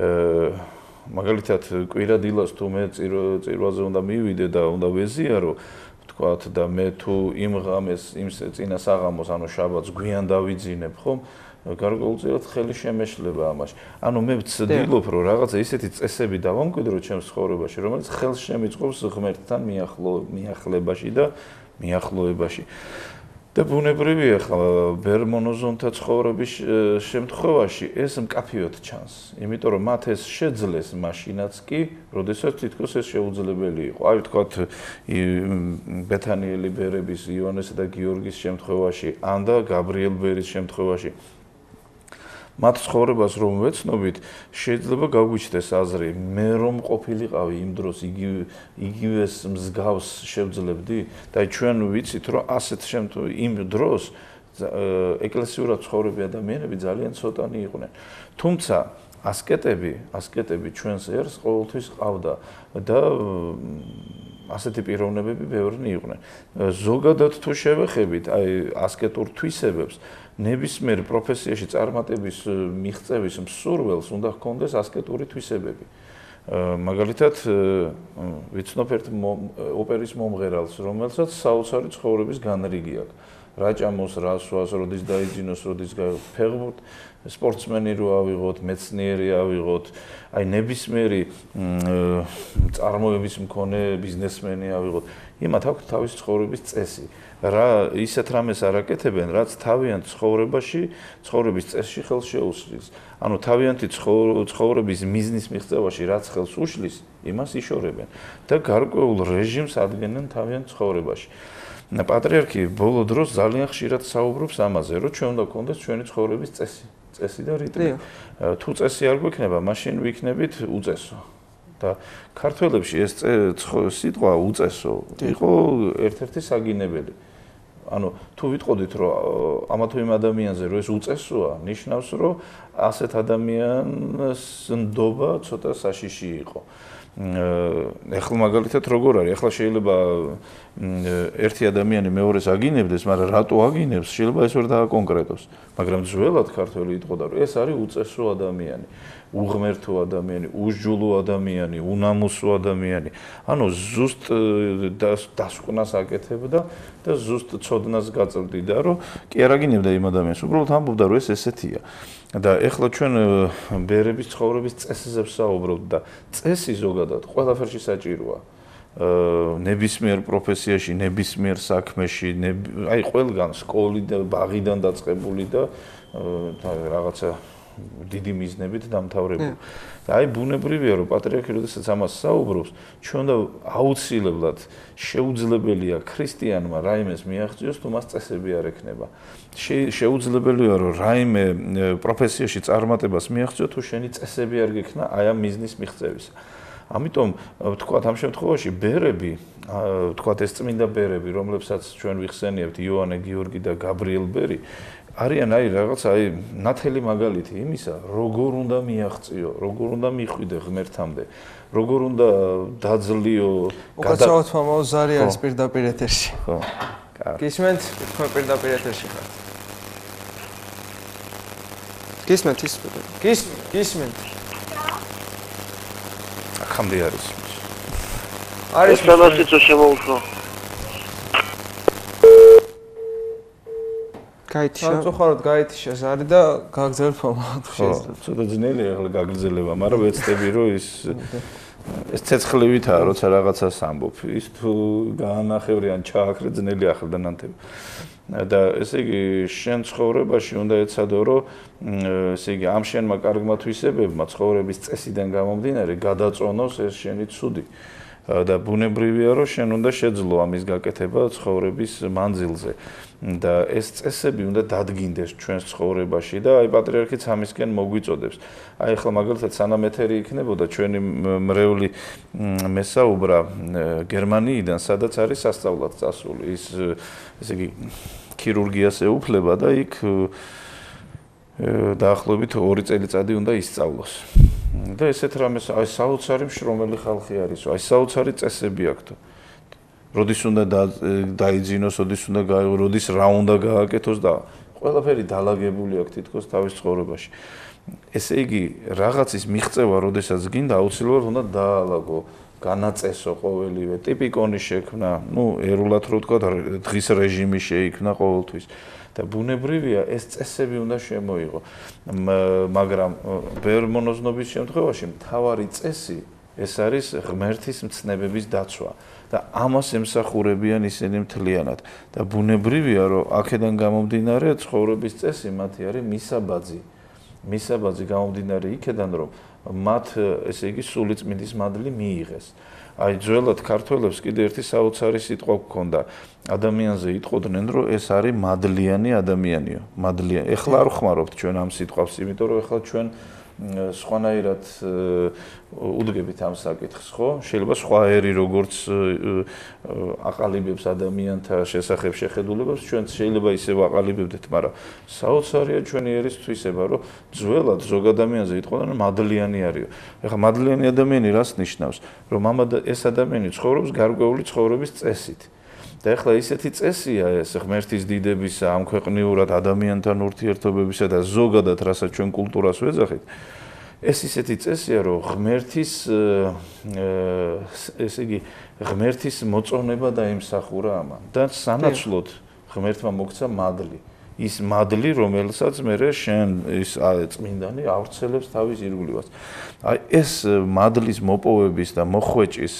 აა მაგალითად კვირადილას თუ მე წირვაზე უნდა მივიდე და უნდა ვეზიარო თქვათ და მე თუ იმ ღამეს იმ წინა საღამოს ანუ შაბათს გვიან დავიძინებ ხომ გარკვეულწილად ხელი შემეშლება ამაში. ანუ მე ვცდილობ რომ რაღაცა ისეთი წესები დავამკვიდრო ჩემს ცხოვრებაში, რომელიც ხელს შემიწყობს ღმერთთან მიახლო მიახლებაში და მიახლოებაში. და ბუნებრივია ხა ბერმონოზონთა ცხოვრების შემთხვევაში ეს მკაფიოდ ჩანს. იმიტომ რომ მათ ეს შეძლეს მაშინაც კი, როდესაც თითქოს ეს შეუძლებელი იყო. აი ვთქვათ ბეთანიელი ბერების იონესა და გიორგის შემთხვევაში, ან და გაბრიელ ბერის შემთხვევაში მათ ცხოვრებას რომ ვეცნობით, შეიძლება გაგვიჩნდეს აზრი, მე რომ ყოფილიყავი იმ დროს იგივე იგივეს მსგავს შევძლებდი და ჩვენ ვიცით რომ ასეთ შემთხვევაში იმ დროს ეკლესიურად ცხოვრები ადამიანები ძალიან ცოტანი იყვნენ. თუმცა ასკეტები, ასკეტები ჩვენს ერს ყოველთვის ყავდა და ასეთი პიროვნებები ბევრნი იყვნენ. ზოგადად თუ შევეხებით აი ასკეტურ თვისებებს, ნებისმიერ პროფესიაში წარმატების მიღწევის მსურველს უნდა ჰქონდეს ასკეტური თვისებები. მაგალითად, ვიცნობ ერთ ოპერის მომღერალს, რომელსაც საოცარი ცხოვრების განრიგი აქვს. რა ჭამოს, რა სვას, როდის დაიძინოს, როდის ფეხბურთ სპორტსმენი რო ავიღოთ, მეცნიერი ავიღოთ, აი ნებისმიერი წარმოების მქონე ბიზნესმენი ავიღოთ, იმათ აქვს თავის ცხოვრების წესი. რა ისეთ რამეს არაკეთებენ, რაც თავიანთ ცხოვრებაში, ცხოვრების წესში ხელს შეუსრულს. ანუ თავიანთი ცხოვრების მიზნის მიღწევაში რაც ხელს უშლის, იმას იშორებენ და გარკვეულ რეჟიმს ადგენენ თავიანთ ცხოვრებაში. პატრიარქი ბოლო დროს ძალიან ხშირად საუბრობს ამაზე, რომ ჩვენ უნდა გქონდეს ჩვენი ცხოვრების წესი, წესი და რიტმი. თუ წესი არ გვექნება, მაშინ ვიქნებით უწესო. და ქართველებში ეს სიტყვა უწესო იყო ერთ-ერთი საგინებელი. ანუ თუ ვიტყოდით რომ ამა თუ იმ ადამიანზე რომ ეს უწესოა, ნიშნავს რომ ასეთ ადამიანს ნდობა ცოტა საშიში იყო. ეხლა მაგალითად როგორ არის? ეხლა შეიძლება ერთი ადამიანი მეორეს აგინებდეს, მაგრამ რატო აგინებს? შეიძლება ეს ვერ დააკონკრეტოს. მაგრამ ძველად ქართველი იტყოდა რომ ეს არის უწესო ადამიანი. უღმერთო ადამიანი, უსჯულო ადამიანი, უნამუსო ადამიანი. ანუ ზუსტ დასკვნას აკეთებდა და ზუსტ ცოდნას გაწევდიდა, რომ კი არ აგინებდა იმ ადამიანს, უბრალოდ ამბობდა, რომ ეს ესეთია. და ეხლა ჩვენ ბერების ცხოვრების წესზე ვსაუბრობთ და წესი ზოგადად ყველაფერში საჭიროა. აა ნებისმიერ პროფესიაში, ნებისმიერ საქმეში, აი ყველგან სკოლიდან, ბაღიდან დაწყებული და რაღაცა დიდი მიზნებით დამთავრებული. და აი ბუნებრივია რომ პატრიარქი როდესაც ამას საუბრობს, ჩვენ და აუცილებლად შეუძლებელია ქრისტიანმა რაიმეს მიაღწიოს, თუ მას წესები არ ექნება. შეუძლებელია რომ რაიმე პროფესიაში წარმატებას მიაღწიო, თუ შენი წესები არ გექნა აი ამ მიზნის მიღწევისა. ამიტომ ვთქვათ ამ შემთხვევაში ბერები, ვთქვათ ეს წმინდა ბერები, რომლებსაც ჩვენ ვიხსენიებთ იოანე, გიორგი და გაბრიელ ბერი, არიან აი რაღაც აი ნათელი მაგალითი იმისა, როგორ უნდა მიაღწიო, როგორ უნდა მიხვიდე ღმერთამდე, როგორ უნდა დაძლიო გადაცავთ მომავალ ზარი არის პირდაპირ ეთერში. ხო. გისმენთ, თქვენ პირდაპირ ეთერში ხართ. გისმენთ ის გის გისმენთ. ახამდე არის. არის სამასიცო შემოუშვა. გაითიშა. სამწუხაროდ გაითიშა ზარი და გაგზავნეთ მომავალ შეიძლება. ხო, ცოტა ძნელია ახლა გაგრძელება, მაგრამ ვეცდები რომ ის ეს ცეცხლივითაა, როცა რაღაცას ამბობ. ის თუ გაანახევრიან ჩააქრე ძნელი ახლდან ანთები. და ესე იგი შენ ცხოვრებაში უნდა ეცადო რომ ესე იგი ამ შენმა კარგმა თვისებებმა ცხოვრების წესიდან გამომდინარე გადაწონოს ეს შენი ცუდი. და ბუნებრივია რომ შენ უნდა შეძლო ამის გაკეთება ცხოვრების მანძილზე და ეს წესები უნდა დადგინდეს ჩვენს ცხოვრებაში და აი პატრიარქიც ამისკენ მოგვიწოდებს. აი ახლა მაგალითად სანამ ეთერი იქნებოდა ჩვენი მრევლი მესაუბრა გერმანიიდან, სადაც არის სასწავლად წასული. ის ესე იგი ქირურგიას ეუფლება და იქ დაახლოებით 2 წელიწადი უნდა ისწავლოს. და ესეთ რამეს აი საოცარი მშრომელი ხალხი არის, აი საოცარი წესები აქვს. როდის უნდა დაიძინოს, როდის უნდა გაიღო, როდის რა უნდა გააკეთოს და ყველაფერი დაალაგებული აქვს თითქოს თავის ცხოვრებაში. ესე იგი, რაღაცის მიღწევა, როდესაც გინდა, აუცილებლად უნდა დაალაგო, განაწესო ყოველივე, ტიპიკონი შექმნა, ну, ერულად რო ვთქვა, დღის რეჟიმი შეიქმნა ყოველთვის. და ბუნებრივია ეს წესები უნდა შემოიღო. მაგრამ ბერმონოზნობის შემთხვევაში მთავარი წესი ეს არის ღმერთის მცნებების დაცვა და ამას ემსახურებიან ისინი მთლიანად. და ბუნებრივია რომ აქედან გამომდინარე ცხოვრების წესი მათი არის მისაბაძი. მისაბაძი გამომდინარე იქედან რომ მათ ესე იგი სულიწმინდის მადლი მიიღეს. აი ძველად ქართველებს კიდე ერთი საოცარი სიტყვა გქონდა. ადამიანზე იტყოდნენ რომ ეს არის მადლიანი ადამიანიო. მადლიანი ეხლა არ ხმარობთ ჩვენ ამ სიტყვას იმიტომ რომ ეხლა ჩვენ სხვანაირად უდგებით ამ საკითხს, ხო? შეიძლება სხვა ერი როგორც აყალიბებს ადამიანთა შესახებ შეხედულებებს, ჩვენ შეიძლება ისევ აყალიბებდეთ, მაგრამ საოცარია ჩვენი ერის თვისება, რომ ძველად ზოგ ადამიანზე იტყოდნენ მადლიანი არისო. ეხლა მადლიანი ადამიანი რას ნიშნავს? რომ ამ ეს ადამიანი ცხოვრობს გარკვეული ცხოვრების წესით. და ახლა ისეთი წესია ეს ღმერთის დიდებისა, ამ ქვეყნიურად ადამიანთან ურთიერთობებისა და ზოგადად რასაც ჩვენ კულტურას ვეძახით. ეს ისეთი წესია, რომ ღმერთის ესე იგი ღმერთის მოწონება და იმსახურა ამან და სანაცვლოდ ღმერთმა მოგცა მადლი. ის მადლი, რომელსაც მე შენ ის წმინდანი ავრცელებს თავის ირგვლივას. აი ეს მადლის მოპოვების და მოხვეჭის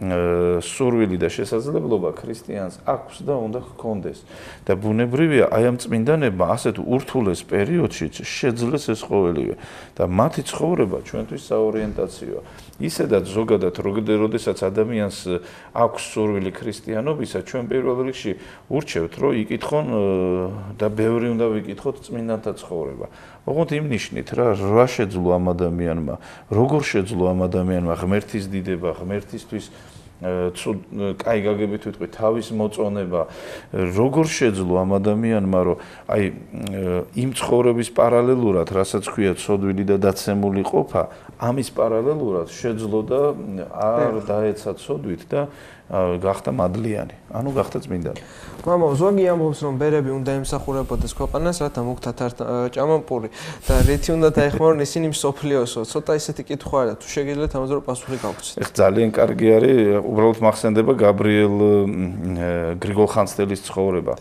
სურვილი და შესაძლებლობა ქრისტიანს აქვს და უნდა ჰქონდეს. და ბუნებრივია აი ამ წმინდანებმა ასეთ ურთულეს პერიოდში შეძლეს ეს ყოველივე და მათი ცხოვრება ჩვენთვის საორიენტაციოა. ისედაც ზოგადად როდესაც ადამიანს აქვს სურვილი ქრისტიანობისა, ჩვენ პირველ რიგში ურჩევთ, რომ იკითხონ და ბევრი უნდა ვიკითხოთ წმინდანთა ცხოვრება. ოღონდ იმ ნიშნით რა რა შეძლო ამ ადამიანმა, როგორ შეძლო ამ ადამიანმა ღმერთის დიდება, ღმერთისთვის კაი გაგებით ვიტყვი თავის მოწონება როგორ შეძლო ამ ადამიანმა რომ აი იმ ცხოვრების პარალელურად რასაც ქვია ცოდვილი და დაცემული ყოფა ამის პარალელურად შეძლო და არ დაეცა ცოდვით და გახდა მადლიანი. ანუ გახდა წმინდანი. მამა ზოგი ამბობს რომ ბერები უნდა ემსახურებოდეს ქვეყანას რათა არ ჭამამპური და რითი უნდა დაეხმარონ ისინი მსოფლიოსო. ცოტა ისეთი კითხვა არა თუ შეგიძლიათ ამაზე რომ პასუხი გავგცეთ ეხ ძალიან კარგი არის უბრალოდ მახსენდება გაბრიელ გრიგოლ ხანძთელის ცხოვრება.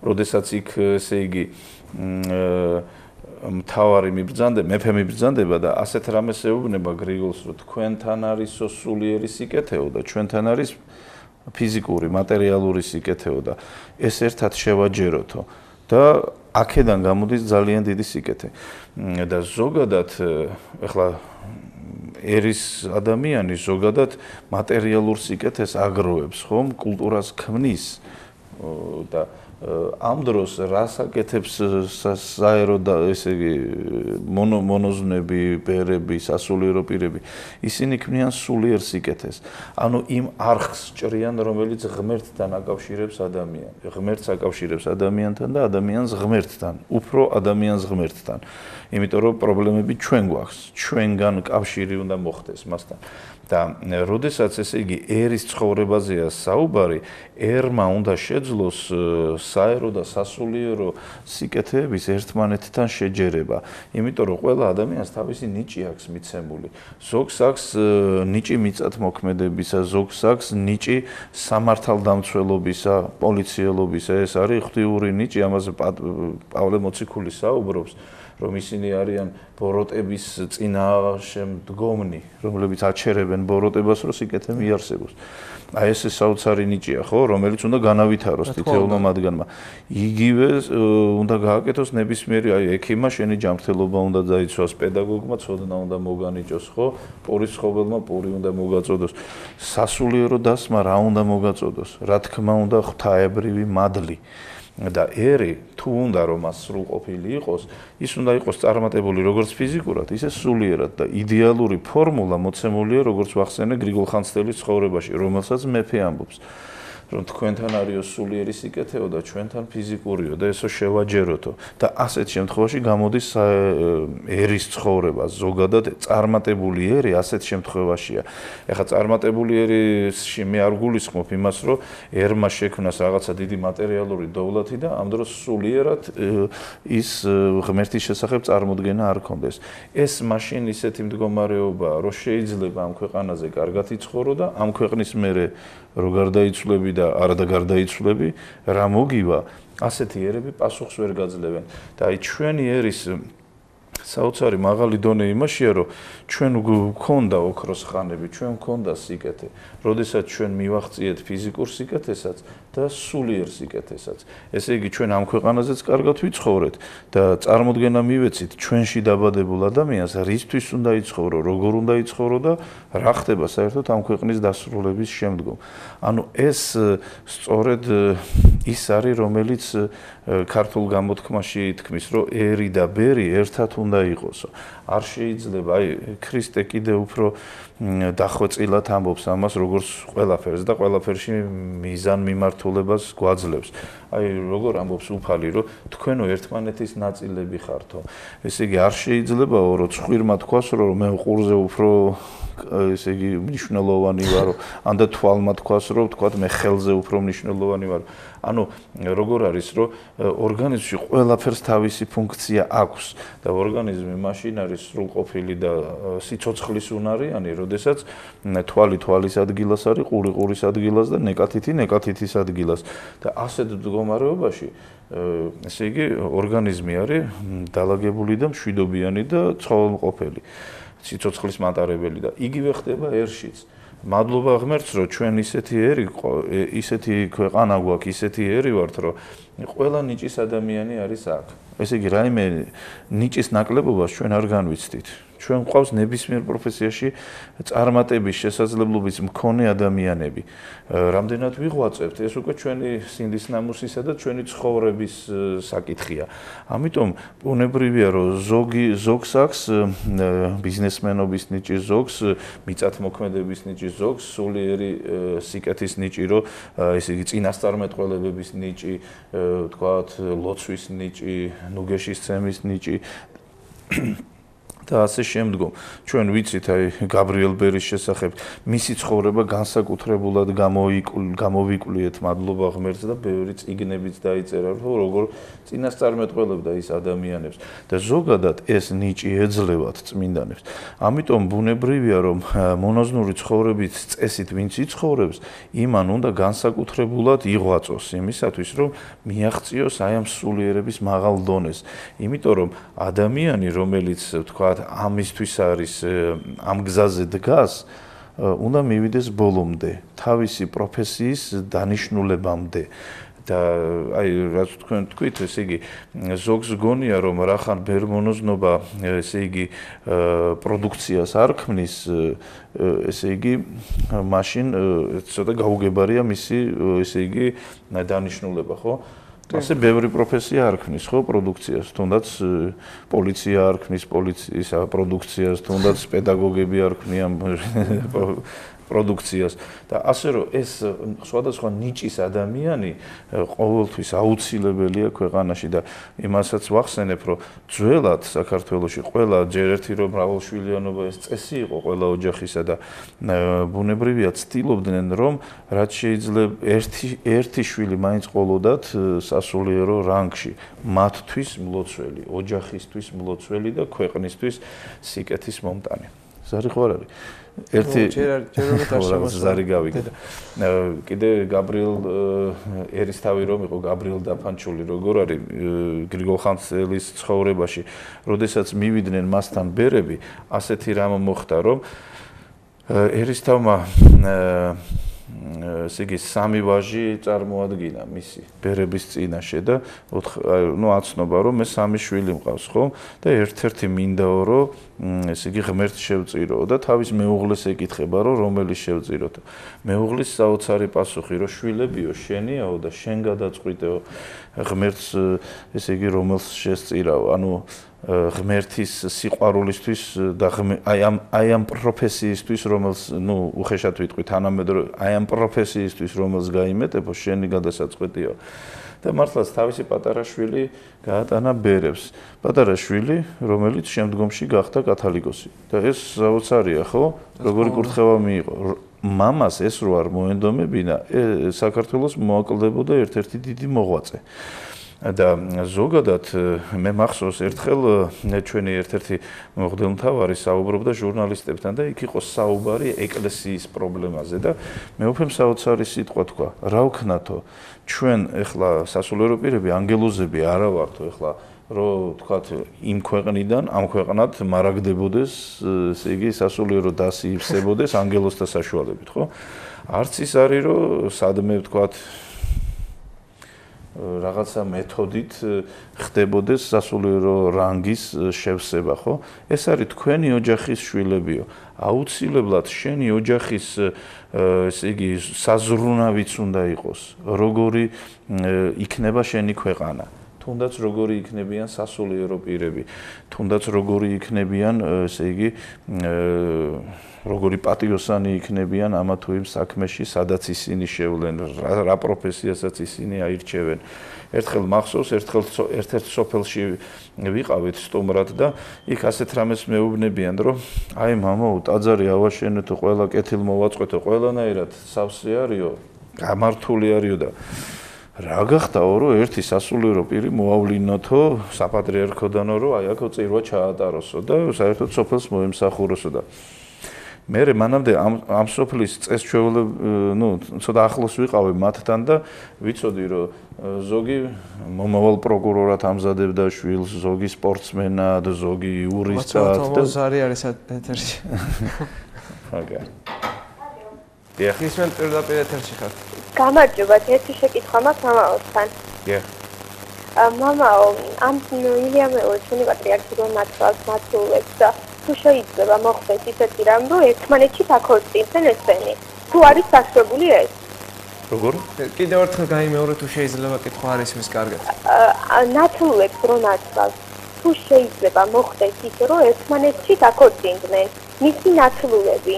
როდესაც იქ ესე იგი მთავარი მიბრძანდება, მეფე მიბრძანდება და ასეთ რამეს ეუბნება გრიგოლს, რომ თქვენთან არის სულიერი სიკეთეო და ჩვენთან არის ფიზიკური, მატერიალური სიკეთეო და ეს ერთად შევაჯეროთო და აქედან გამოდის ძალიან დიდი სიკეთე. და ზოგადად ეხლა ერის ადამიანი ზოგადად მატერიალურ სიკეთეს აგროვებს, ხომ? კულტურას ქმნის და ამ დროს რას აკეთებს საერო და ესე იგი მონოზნები, ბერები, სასულიერო პირები ისინი ქმნიან სულიერ სიკეთეს. ანუ იმ არხს ჭრიან, რომელიც ღმერთთან აკავშირებს ადამიანს. ღმერთს აკავშირებს ადამიანთან და ადამიანს ღმერთთან, უფრო ადამიანს ღმერთთან. იმიტომ რომ პრობლემები ჩვენ გვაქვს, ჩვენგან კავშირი უნდა მოხდეს მასთან. და როდესაც ესე იგი ერის ცხოვრებაზეა საუბარი, ერმა უნდა შეძლოს საერო და სასულიერო სიკეთეების ერთმანეთთან შეჯერება, იმიტომ რომ ყველა ადამიანს თავისი ნიჭი აქვს მიცემული. ზოგს აქვს ნიჭი მიწათმოქმედებისა, ზოგს აქვს ნიჭი სამართალდამცველობისა, პოლიციელობისა, ეს არის ღვთიური ნიჭი, ამაზე პავლე მოციქული საუბრობს. რომ ისინი არიან ბოროტების წინაშე მდგომნი, რომლებიც აჩერებენ ბოროტებას, რომ სიკეთე მიარსებოს. აი ეს საოცარი ნიჭია, ხო, რომელიც უნდა განავითაროს თითოეულმა მათგანმა. იგივე უნდა გააკეთოს ნებისმიერი, აი ექიმა შენი ჯანმრთელობა უნდა დაიცვას, პედაგოგმა ცოდნა უნდა მოგანიჭოს, ხო? პურის ხოველმა პური უნდა მოგაწოდოს. სასულიერო დასმა რა უნდა მოგაწოდოს? რა თქმა უნდა ღვთაებრივი მადლი. და ერი თუ უნდა რომ მას სრულყოფილი იყოს, ის უნდა იყოს წარმატებული როგორც ფიზიკურად, ისე სულიერად და იდეალური ფორმულა მოცემულია როგორც ვახსენე გრიგოლ ხანძთელის ცხოვრებაში, რომელსაც მეფე ამბობს. რომ თქვენთან არისო სულიერი სიკეთეო და ჩვენთან ფიზიკურიო და ესო შევაჯეროთო და ასეთ შემთხვევაში გამოდის ერის ცხოვრება ზოგადად წარმატებული ერი ასეთ შემთხვევაშია. ეხლა წარმატებული ერისში მე არ გულისხმობ იმას რომ ერმა შექმნას რაღაცა დიდი მატერიალური დოვლათი და ამ დროს სულიერად ის ღმერთის შესახებ წარმოქმნა არ კონდეს ეს მაშინ ისეთი მდგომარეობა რომ შეიძლება ამ ქვეყანაზე კარგად იცხოვრო და ამ ქვეყნის მერე რო გარდაიცვლები და არა და გარდაიცვლები, რა მოგივა, ასეთი ერები პასუხს ვერ გაძლევენ. და აი ჩვენი ერის საოცარი მაღალი დონე იმაშია, რომ ჩვენ გვქონდა ოქროს ხანები, ჩვენ გვქონდა სიკეთე. როდესაც ჩვენ მივახციეთ ფიზიკურ სიკეთესაც და სულიერ სიკეთესაც. ესე იგი ჩვენ ამ ქვეყანაზეც კარგად ვიცხოვრეთ და წარმოქმნა მივეცით ჩვენში დაბადებულ ადამიანს რისთვის უნდა იცხოვრო, როგორ უნდა იცხოვრო და რა ხდება საერთოდ ამ ქვეყნის დასრულების შემდგომ. ანუ ეს სწორედ ის არის, რომელიც ქართულ გამოთქმაში ითქმის, რომ ერი და ბერი ერთად უნდა იყოსო. არ შეიძლება, აი, ქრისტე კიდე უფრო დახვეწილად ამბობს ამას, როგორც ყველაფერს და ყველაფერში მიზან მიმართულებას გვაძლევს. აი, როგორ ამბობს უფალი, რომ თქვენო ერთმანეთის ნაწილები ხართო. ესე იგი, არ შეიძლებაო, რომ ცხვირმა თქვას, რომ მე ყურზე უფრო ესე იგი მნიშვნელოვანი ვარო, ან და თვალმა თქვას, რომ თქვა მე ხელზე უფრო მნიშვნელოვანი ვარო. ანუ როგორ არის, რომ ორგანიზმში ყველაფერს თავისი ფუნქცია აქვს და ორგანიზმი მაშინ არის სრულყოფილი და სიცოცხლის უნარიანი, როდესაც თვალი თვალის ადგილას არის, ყური ყურის ადგილას და ნეკათითი ნეკათითის ადგილას და ასეთ მდგომარეობაში ესე იგი ორგანიზმი არის დალაგებული და მშვიდობიანი და ცხოველმყოფელი. სიცოცხლის მატარებელი და იგივე ხდება ერშიც. მადლობა ღმერთს, რომ ჩვენ ისეთი ერი ისეთი ქვეყანა გვაქვს, ისეთი ერი ვართ, რომ ყველა ნიჭის ადამიანი არის აქ. ესე იგი, რაიმე ნიჭის ნაკლებობას ჩვენ არ განვიცდით. ჩვენ ყავს ნებისმიერ პროფესიაში წარმატების შესაძლებლობის მქონე ადამიანები. რამდენად ვიღვაწებთ, ეს უკვე ჩვენი სინდის ნამუსისა და ჩვენი ცხოვრების საკითხია. ამიტომ უნებრივია, რომ ზოგი ზოგს აქვს ბიზნესმენობის ნიჭი, ზოგს მიწათმოქმედების ნიჭი, ზოგს სულიერი სიკეთის ნიჭი, რომ ესე იგი წინასწარმეტყველებების ნიჭი, თქვათ, ლოცვის ნიჭი, ნუგეშის ცემის ნიჭი და ასე შემდგომ. ჩვენ ვიცით აი გაბრიელ ბერის შესახებ, მისი ცხოვრება განსაკუთრებულად გამოვიკვლიეთ, მადლობა ღმერთს და ბევრი წიგნებიც დაიწერა, რომ როგორ წინასწარმეტყველებდა ის ადამიანებს და ზოგადად ეს ნიჭი ეძლევათ წმინდანებს. ამიტომ ბუნებრივია, რომ მონოზნური ცხოვრების წესით ვინც იცხოვრებს, იმან უნდა განსაკუთრებულად იღვაწოს იმისათვის, რომ მიაღწიოს აი ამ სულიერების მაღალ დონეს. იმიტომ რომ ადამიანი, რომელიც თქვა ამისთვის არის ამ გზაზე დგას უნდა მივიდეს ბოლომდე თავისი პროფესიის დანიშნულებამდე. და აი რაც თქვენ თქვით ესე იგი ზოგს გონია რომ რახან ბერმონოზნობა ესე იგი პროდუქციას არ ქმნის ესე იგი მაშინ ცოტა გაუგებარია მისი ესე იგი დანიშნულება ხო ასე ბევრი პროფესია არ ქმნის ხო? პროდუქციას, თუნდაც პოლიცია არ ქმნის პოლიციის პროდუქციას, თუნდაც პედაგოგები არ ქმნიან პროდუქციას. და ასე რომ ეს სხვადასხვა ნიჭის ადამიანი ყოველთვის აუცილებელია ქვეყანაში და იმასაც ვახსენებ რომ ძველად საქართველოში ყველა ჯერ ერთი რომ მრავალშვილიანობა ეს წესი იყო ყველა ოჯახისა და ბუნებრივია ცდილობდნენ რომ რაც შეიძლება ერთი ერთი შვილი მაინც ყოლოდათ სასულიერო რანგში. მათთვის მლოცველი ოჯახისთვის მლოცველი და ქვეყნისთვის სიკეთის მომტანი ზარი ხო არ არის ერთი ზარი გავიგე. კიდე გაბრიელ ერისთავი რომ იყო გაბრიელ დაფანჩული როგორ არის გრიგოლ ხანძელის ცხოვრებაში? როდესაც მივიდნენ მასთან ბერები ასეთი რამ მოხდა რომ ერისთავმა ესე იგი სამი ვაჟი წარმოადგინა მისი ბერების წინაშე და ნუ აცნობა რომ მე სამი შვილი მყავს ხო? და ერთ-ერთი მინდაო რომ ესე იგი ღმერთს შევწირო და თავის მეუღლეს ეკითხება რომ რომელი შევწიროთ. მეუღლის საოცარი პასუხი რომ შვილებიო შენიაო და შენ გადაწყვიტეო ღმერთს ესე იგი რომელს შესწირავ ანუ ღმერთის სიყვარულისთვის და აი ამ აი ამ პროფესიისთვის რომელს ნუ უხეშად ვიტყვი თანამედროვე აი ამ პროფესიისთვის რომელს გაიმეტებო შენი გადასაწყვეტიო და მართლაც თავისი პატარა შვილი გაატანა ბერებს. პატარა შვილი რომელიც შემდგომში გახდა კათალიკოსი. და ეს საოცარია ხო? როგორი კურთხევა მიიღო? მამას ეს რო არ მოენდომებინა საქართველოს მოაკლდებოდა ერთ-ერთი დიდი მოღვაწე და ზოგადად მე მახსოვს ერთხელ ჩვენი ერთ-ერთი მოხდელმთავარი საუბრობდა ჟურნალისტებთან და იქ იყო საუბარი ეკლესიის პრობლემაზე და მე უფემ საოცარი სიტყვა თქვა რა ვქნათო ჩვენ ეხლა სასულიერო პირები ანგელოზები არა ვართო ეხლა რო თქვათ იმ ქვეყნიდან ამ ქვეყნად მარაგდებოდეს ესე იგი სასულიერო დასი იფსებოდეს ანგელოზთა საშუალებით ხო? არც ის არის რომ სადმე თქვათ რაღაცა მეთოდით ხდებოდეს სასულიერო რანგის შევსება, ხო? ეს არის თქვენი ოჯახის შვილებიო. აუცილებლად შენი ოჯახის ესე იგი საზრუნავიც უნდა იყოს. როგორი იქნება შენი ქვეყანა? თუნდაც როგორი იქნებიან სასულიერო პირები, თუნდაც როგორი იქნებიან ესე იგი როგორი პატიოსანი იქნებიან ამა თუ იმ საქმეში, სადაც ისინი შევლენ, რა პროფესიასაც ისინი აირჩევენ. ერთხელ მახსოვს, ერთხელ ერთ-ერთ სოფელში ვიყავით სტუმრად და იქ ასეთ რამეს მეუბნებიან, რომ აი მამაო, ტაძარი ავაშენეთო, ყველა კეთილ მოვაწყვეთო, ყველანაირად სავსე არისო, გამართული არისო და რა გახდაო, რომ ერთი სასულიერო პირი მოავლინოთო საპატრიარქოდანო, რომ აი აქო წირვა ჩაატაროსო და საერთოდ სოფელს მოემსახუროსო და მე მანამდე ამ ამ სოფლის წესჩვეულებ ნუ ცოტა ახლოს ვიყავი მათთან და ვიცოდი რომ ზოგი მომავალ პროკურორად ამზადებდა შვილს, ზოგი სპორტსმენად, ზოგი იურისტად და ზარი არის ეთერში. აგა. დიახ, ის მენ პირდაპირ ეთერში ხარ. გამარჯობა, ერთი შეკითხვა მაქვს მამაოსთან. დიახ. ა მამაო, ამ ილიამეო ჩვენი პატრიარქი რომ მართლაც მართულებს და თუ შეიძლება მოხდეს ისეთი რამ, რომ ერთმანეთში დაქორწინდნენ ესენი. თუ არის სასწრებული ეს? როგორ? კიდევ ერთხელ გაიმეორე თუ შეიძლება კითხვა არის მის კარგად. აა ნათლულებს რო ნაცვალ. თუ შეიძლება მოხდეს ისე, რომ ერთმანეთში დაქორწინდნენ მისი ნათლულები.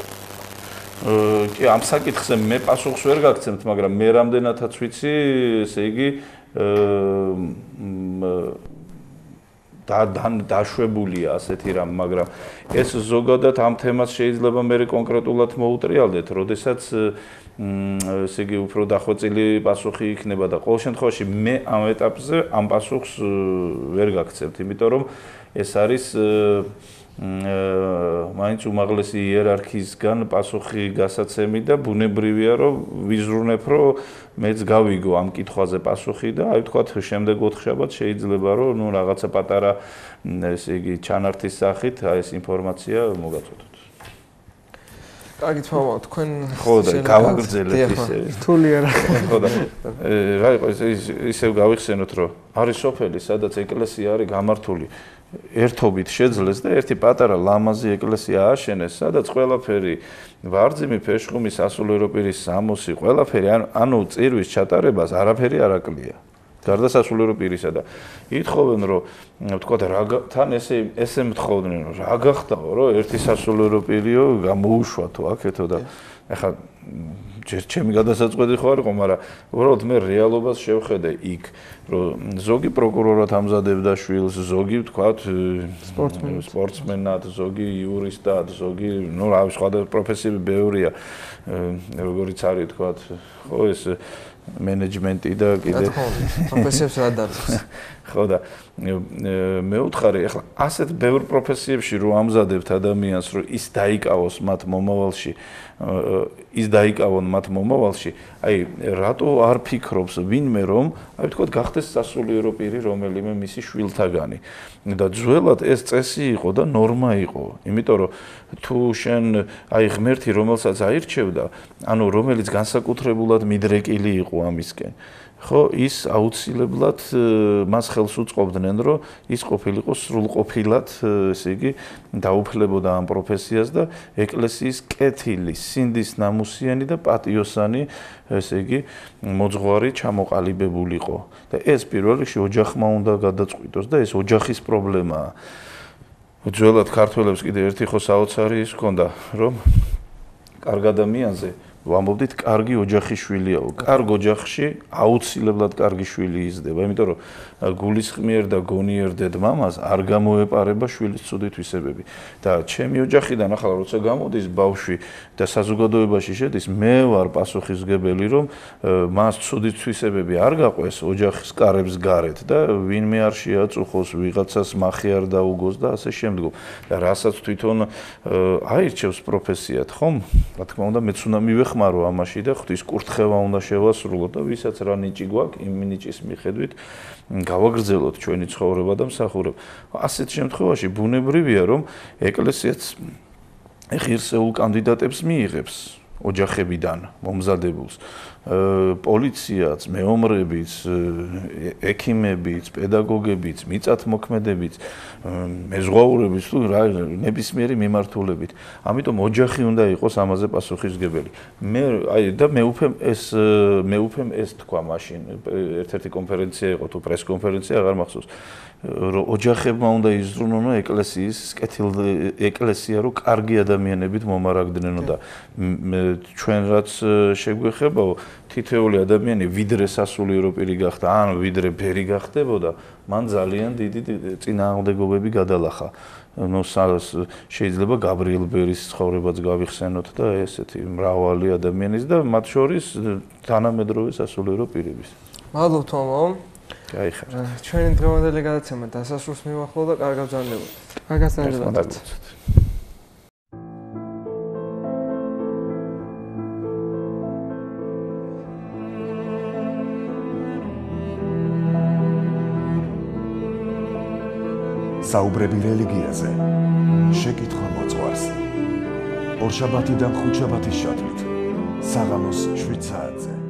კი ამ საკითხზე მე პასუხს ვერ გაგცემთ, მაგრამ მე რამდენადაც ვიცი, ესე იგი და დაშვებულია ასეთი რამ, მაგრამ ეს ზოგადად ამ თემას შეიძლება მე კონკრეტულად მოუტრიალდეთ, როდესაც ესე იგი უფრო დახვეწილი პასუხი იქნება და ყოველ შემთხვევაში მე ამ ეტაპზე ამ პასუხს ვერ გაგცემთ, იმიტომ რომ ეს არის მაინც უმაღლესი იერარქიისგან პასუხი გასაცემი და ბუნებრივია რომ ვიზრუნებ რომ მეც გავიგო ამ კითხვაზე პასუხი და აი თქვა შემდეგ 4 შაბათ შეიძლება რომ ნუ რაღაცა პატარა ესე იგი ჩანართის სახით აი ეს ინფორმაცია მოგაწოდოთ. კარგი თვალო თქვენ ხო და გავაგრძელეთ ისე. რთული არა. ხო და რა იყო ისე გავიხსენოთ რომ არის სოფელი სადაც ეკლესია არის გამართული ერთობით შეძლეს და ერთი პატარა ლამაზი ეკლესია ააშენეს, სადაც ყველაფერი ვარძიმი, ფეშხუმი, სასულიერო პირის სამოსი, ყველაფერი ანუ წირვის ჩატარებას არაფერი არ აკლია. გარდა სასულიერო პირისა და ითხოვენ რომ თქვა რა თან ესე ესე მთხოვდნენ რომ რა გახდაო რომ ერთი სასულიერო პირიო გამოუშვათო აქეთო და ეხლა ჯერ ჩემი გადასაწყვეტი ხო არისო, მაგრამ უბრალოდ მე რეალობას შევხედე იქ, რომ ზოგი პროკურორად ამზადებდა შვილს, ზოგი ვთქვათ სპორტსმენად, სპორტსმენად, ზოგი იურისტად, ზოგი, ну, რა ვიცი, სხვა პროფესიები ბევრია, როგორიც არის ვთქვათ, ხო ეს მენეჯმენტი და კიდე პროფესიებს რა დარწმუნდა ხო და მე ვთხარი ახლა ასეთ ბევრ პროფესიებში რო ამზადებთ ადამიანს რომ ის დაიკავოს მათ მომავალში ის დაიკავონ მათ მომავალში აი რატო არ ფიქრობს ვინმე რომ აი ვთქვათ გახდეს სასულიერო პირი რომელიმე მისი შვილთაგანი და ძველად ეს წესი იყო და ნორმა იყო. იმიტომ რომ თუ შენ აი ღმერთი რომელსაც აირჩევდა ანუ რომელიც განსაკუთრებულად მიდრეკილი იყო ამისკენ ხო ის აუცილებლად მას ხელს უწყობდნენ რომ ის ყოფილიყო სრულყოფილად ესე იგი დაუფლებოდა ამ პროფესიას და ეკლესიის კეთილი სინდის ნამუსიანი და პატიოსანი ესე იგი მოძღვარი ჩამოყალიბებულიყო. და ეს პირველ რიგში ოჯახმა უნდა გადაწყვიტოს და ეს ოჯახის პრობლემაა. უძველად ქართველებს კიდე ერთი ხო საოცარი ის ჰქონდა რომ კარგ ადამიანზე ვამბობდით, კარგი ოჯახის შვილიაო. კარგ ოჯახში აუცილებლად კარგი შვილი იზრდება, იმიტომ რომ გულისხმიერ და გონიერდედ მამას არ გამოეპარება შვილის ცუდი თვისებები. და ჩემი ოჯახიდან ახლა როცა გამოდის ბავშვი და საზოგადოებაში შედის, მე ვარ პასუხისგებელი, რომ მას ცუდი თვისებები არ გაყვეს ოჯახის კარებს გარეთ და ვინმე არ შეაწუხოს, ვიღაცას მახი არ დაუგოს და ასე შემდგომ. და რასაც თვითონ აირჩევს პროფესიად, ხომ? რა თქმა უნდა, მეც უნდა მივეხ ვეხმარო ამაში და ღვთის კურთხევა უნდა შევასრულო და ვისაც რა ნიჭი გვაქვს იმ ნიჭის მიხედვით გავაგრძელოთ ჩვენი ცხოვრება და მსახურება. ასეთ შემთხვევაში ბუნებრივია რომ ეკლესიაც ღირსეულ კანდიდატებს მიიღებს ოჯახებიდან მომზადებულს. პოლიციაც, მეომრებიც, ექიმებიც, პედაგოგებიც, მიწათმოქმედებიც, მეზღვაურებიც თუ რა ნებისმიერი მიმართულებით. ამიტომ ოჯახი უნდა იყოს ამაზე პასუხისგებელი. მე აი და მე უფე ეს მე უფე ეს თქვა მაშინ ერთ-ერთი კონფერენცია იყო თუ პრესკონფერენცია აღარ მახსოვს. რომ ოჯახებმა უნდა იზრუნონ ეკლესიის კეთილ ეკლესია რო კარგი ადამიანებით მომარაგდნენო და ჩვენ რაც შეგვეხებაო თითეული ადამიანი ვიდრე სასულიერო პირი გახდა ან ვიდრე ბერი გახდებოდა მან ძალიან დიდი წინააღმდეგობები გადალახა. ნუ შეიძლება გაბრიელ ბერის ცხოვრებაც გავიხსენოთ და ესეთი მრავალი ადამიანის და მათ შორის თანამედროვე სასულიერო პირების. მადლობთ მომო გაიხარ ჩვენი დღევანდელი გადაცემა დასასრულს მივახლო და კარგად ბრძანდებოდეთ კარგად ბრძანდებოდეთ საუბრები რელიგიაზე. შეკითხვა მოწყვარს. ორშაბათიდან ხუთშაბათის შაბათით. საღამოს 7 საათზე.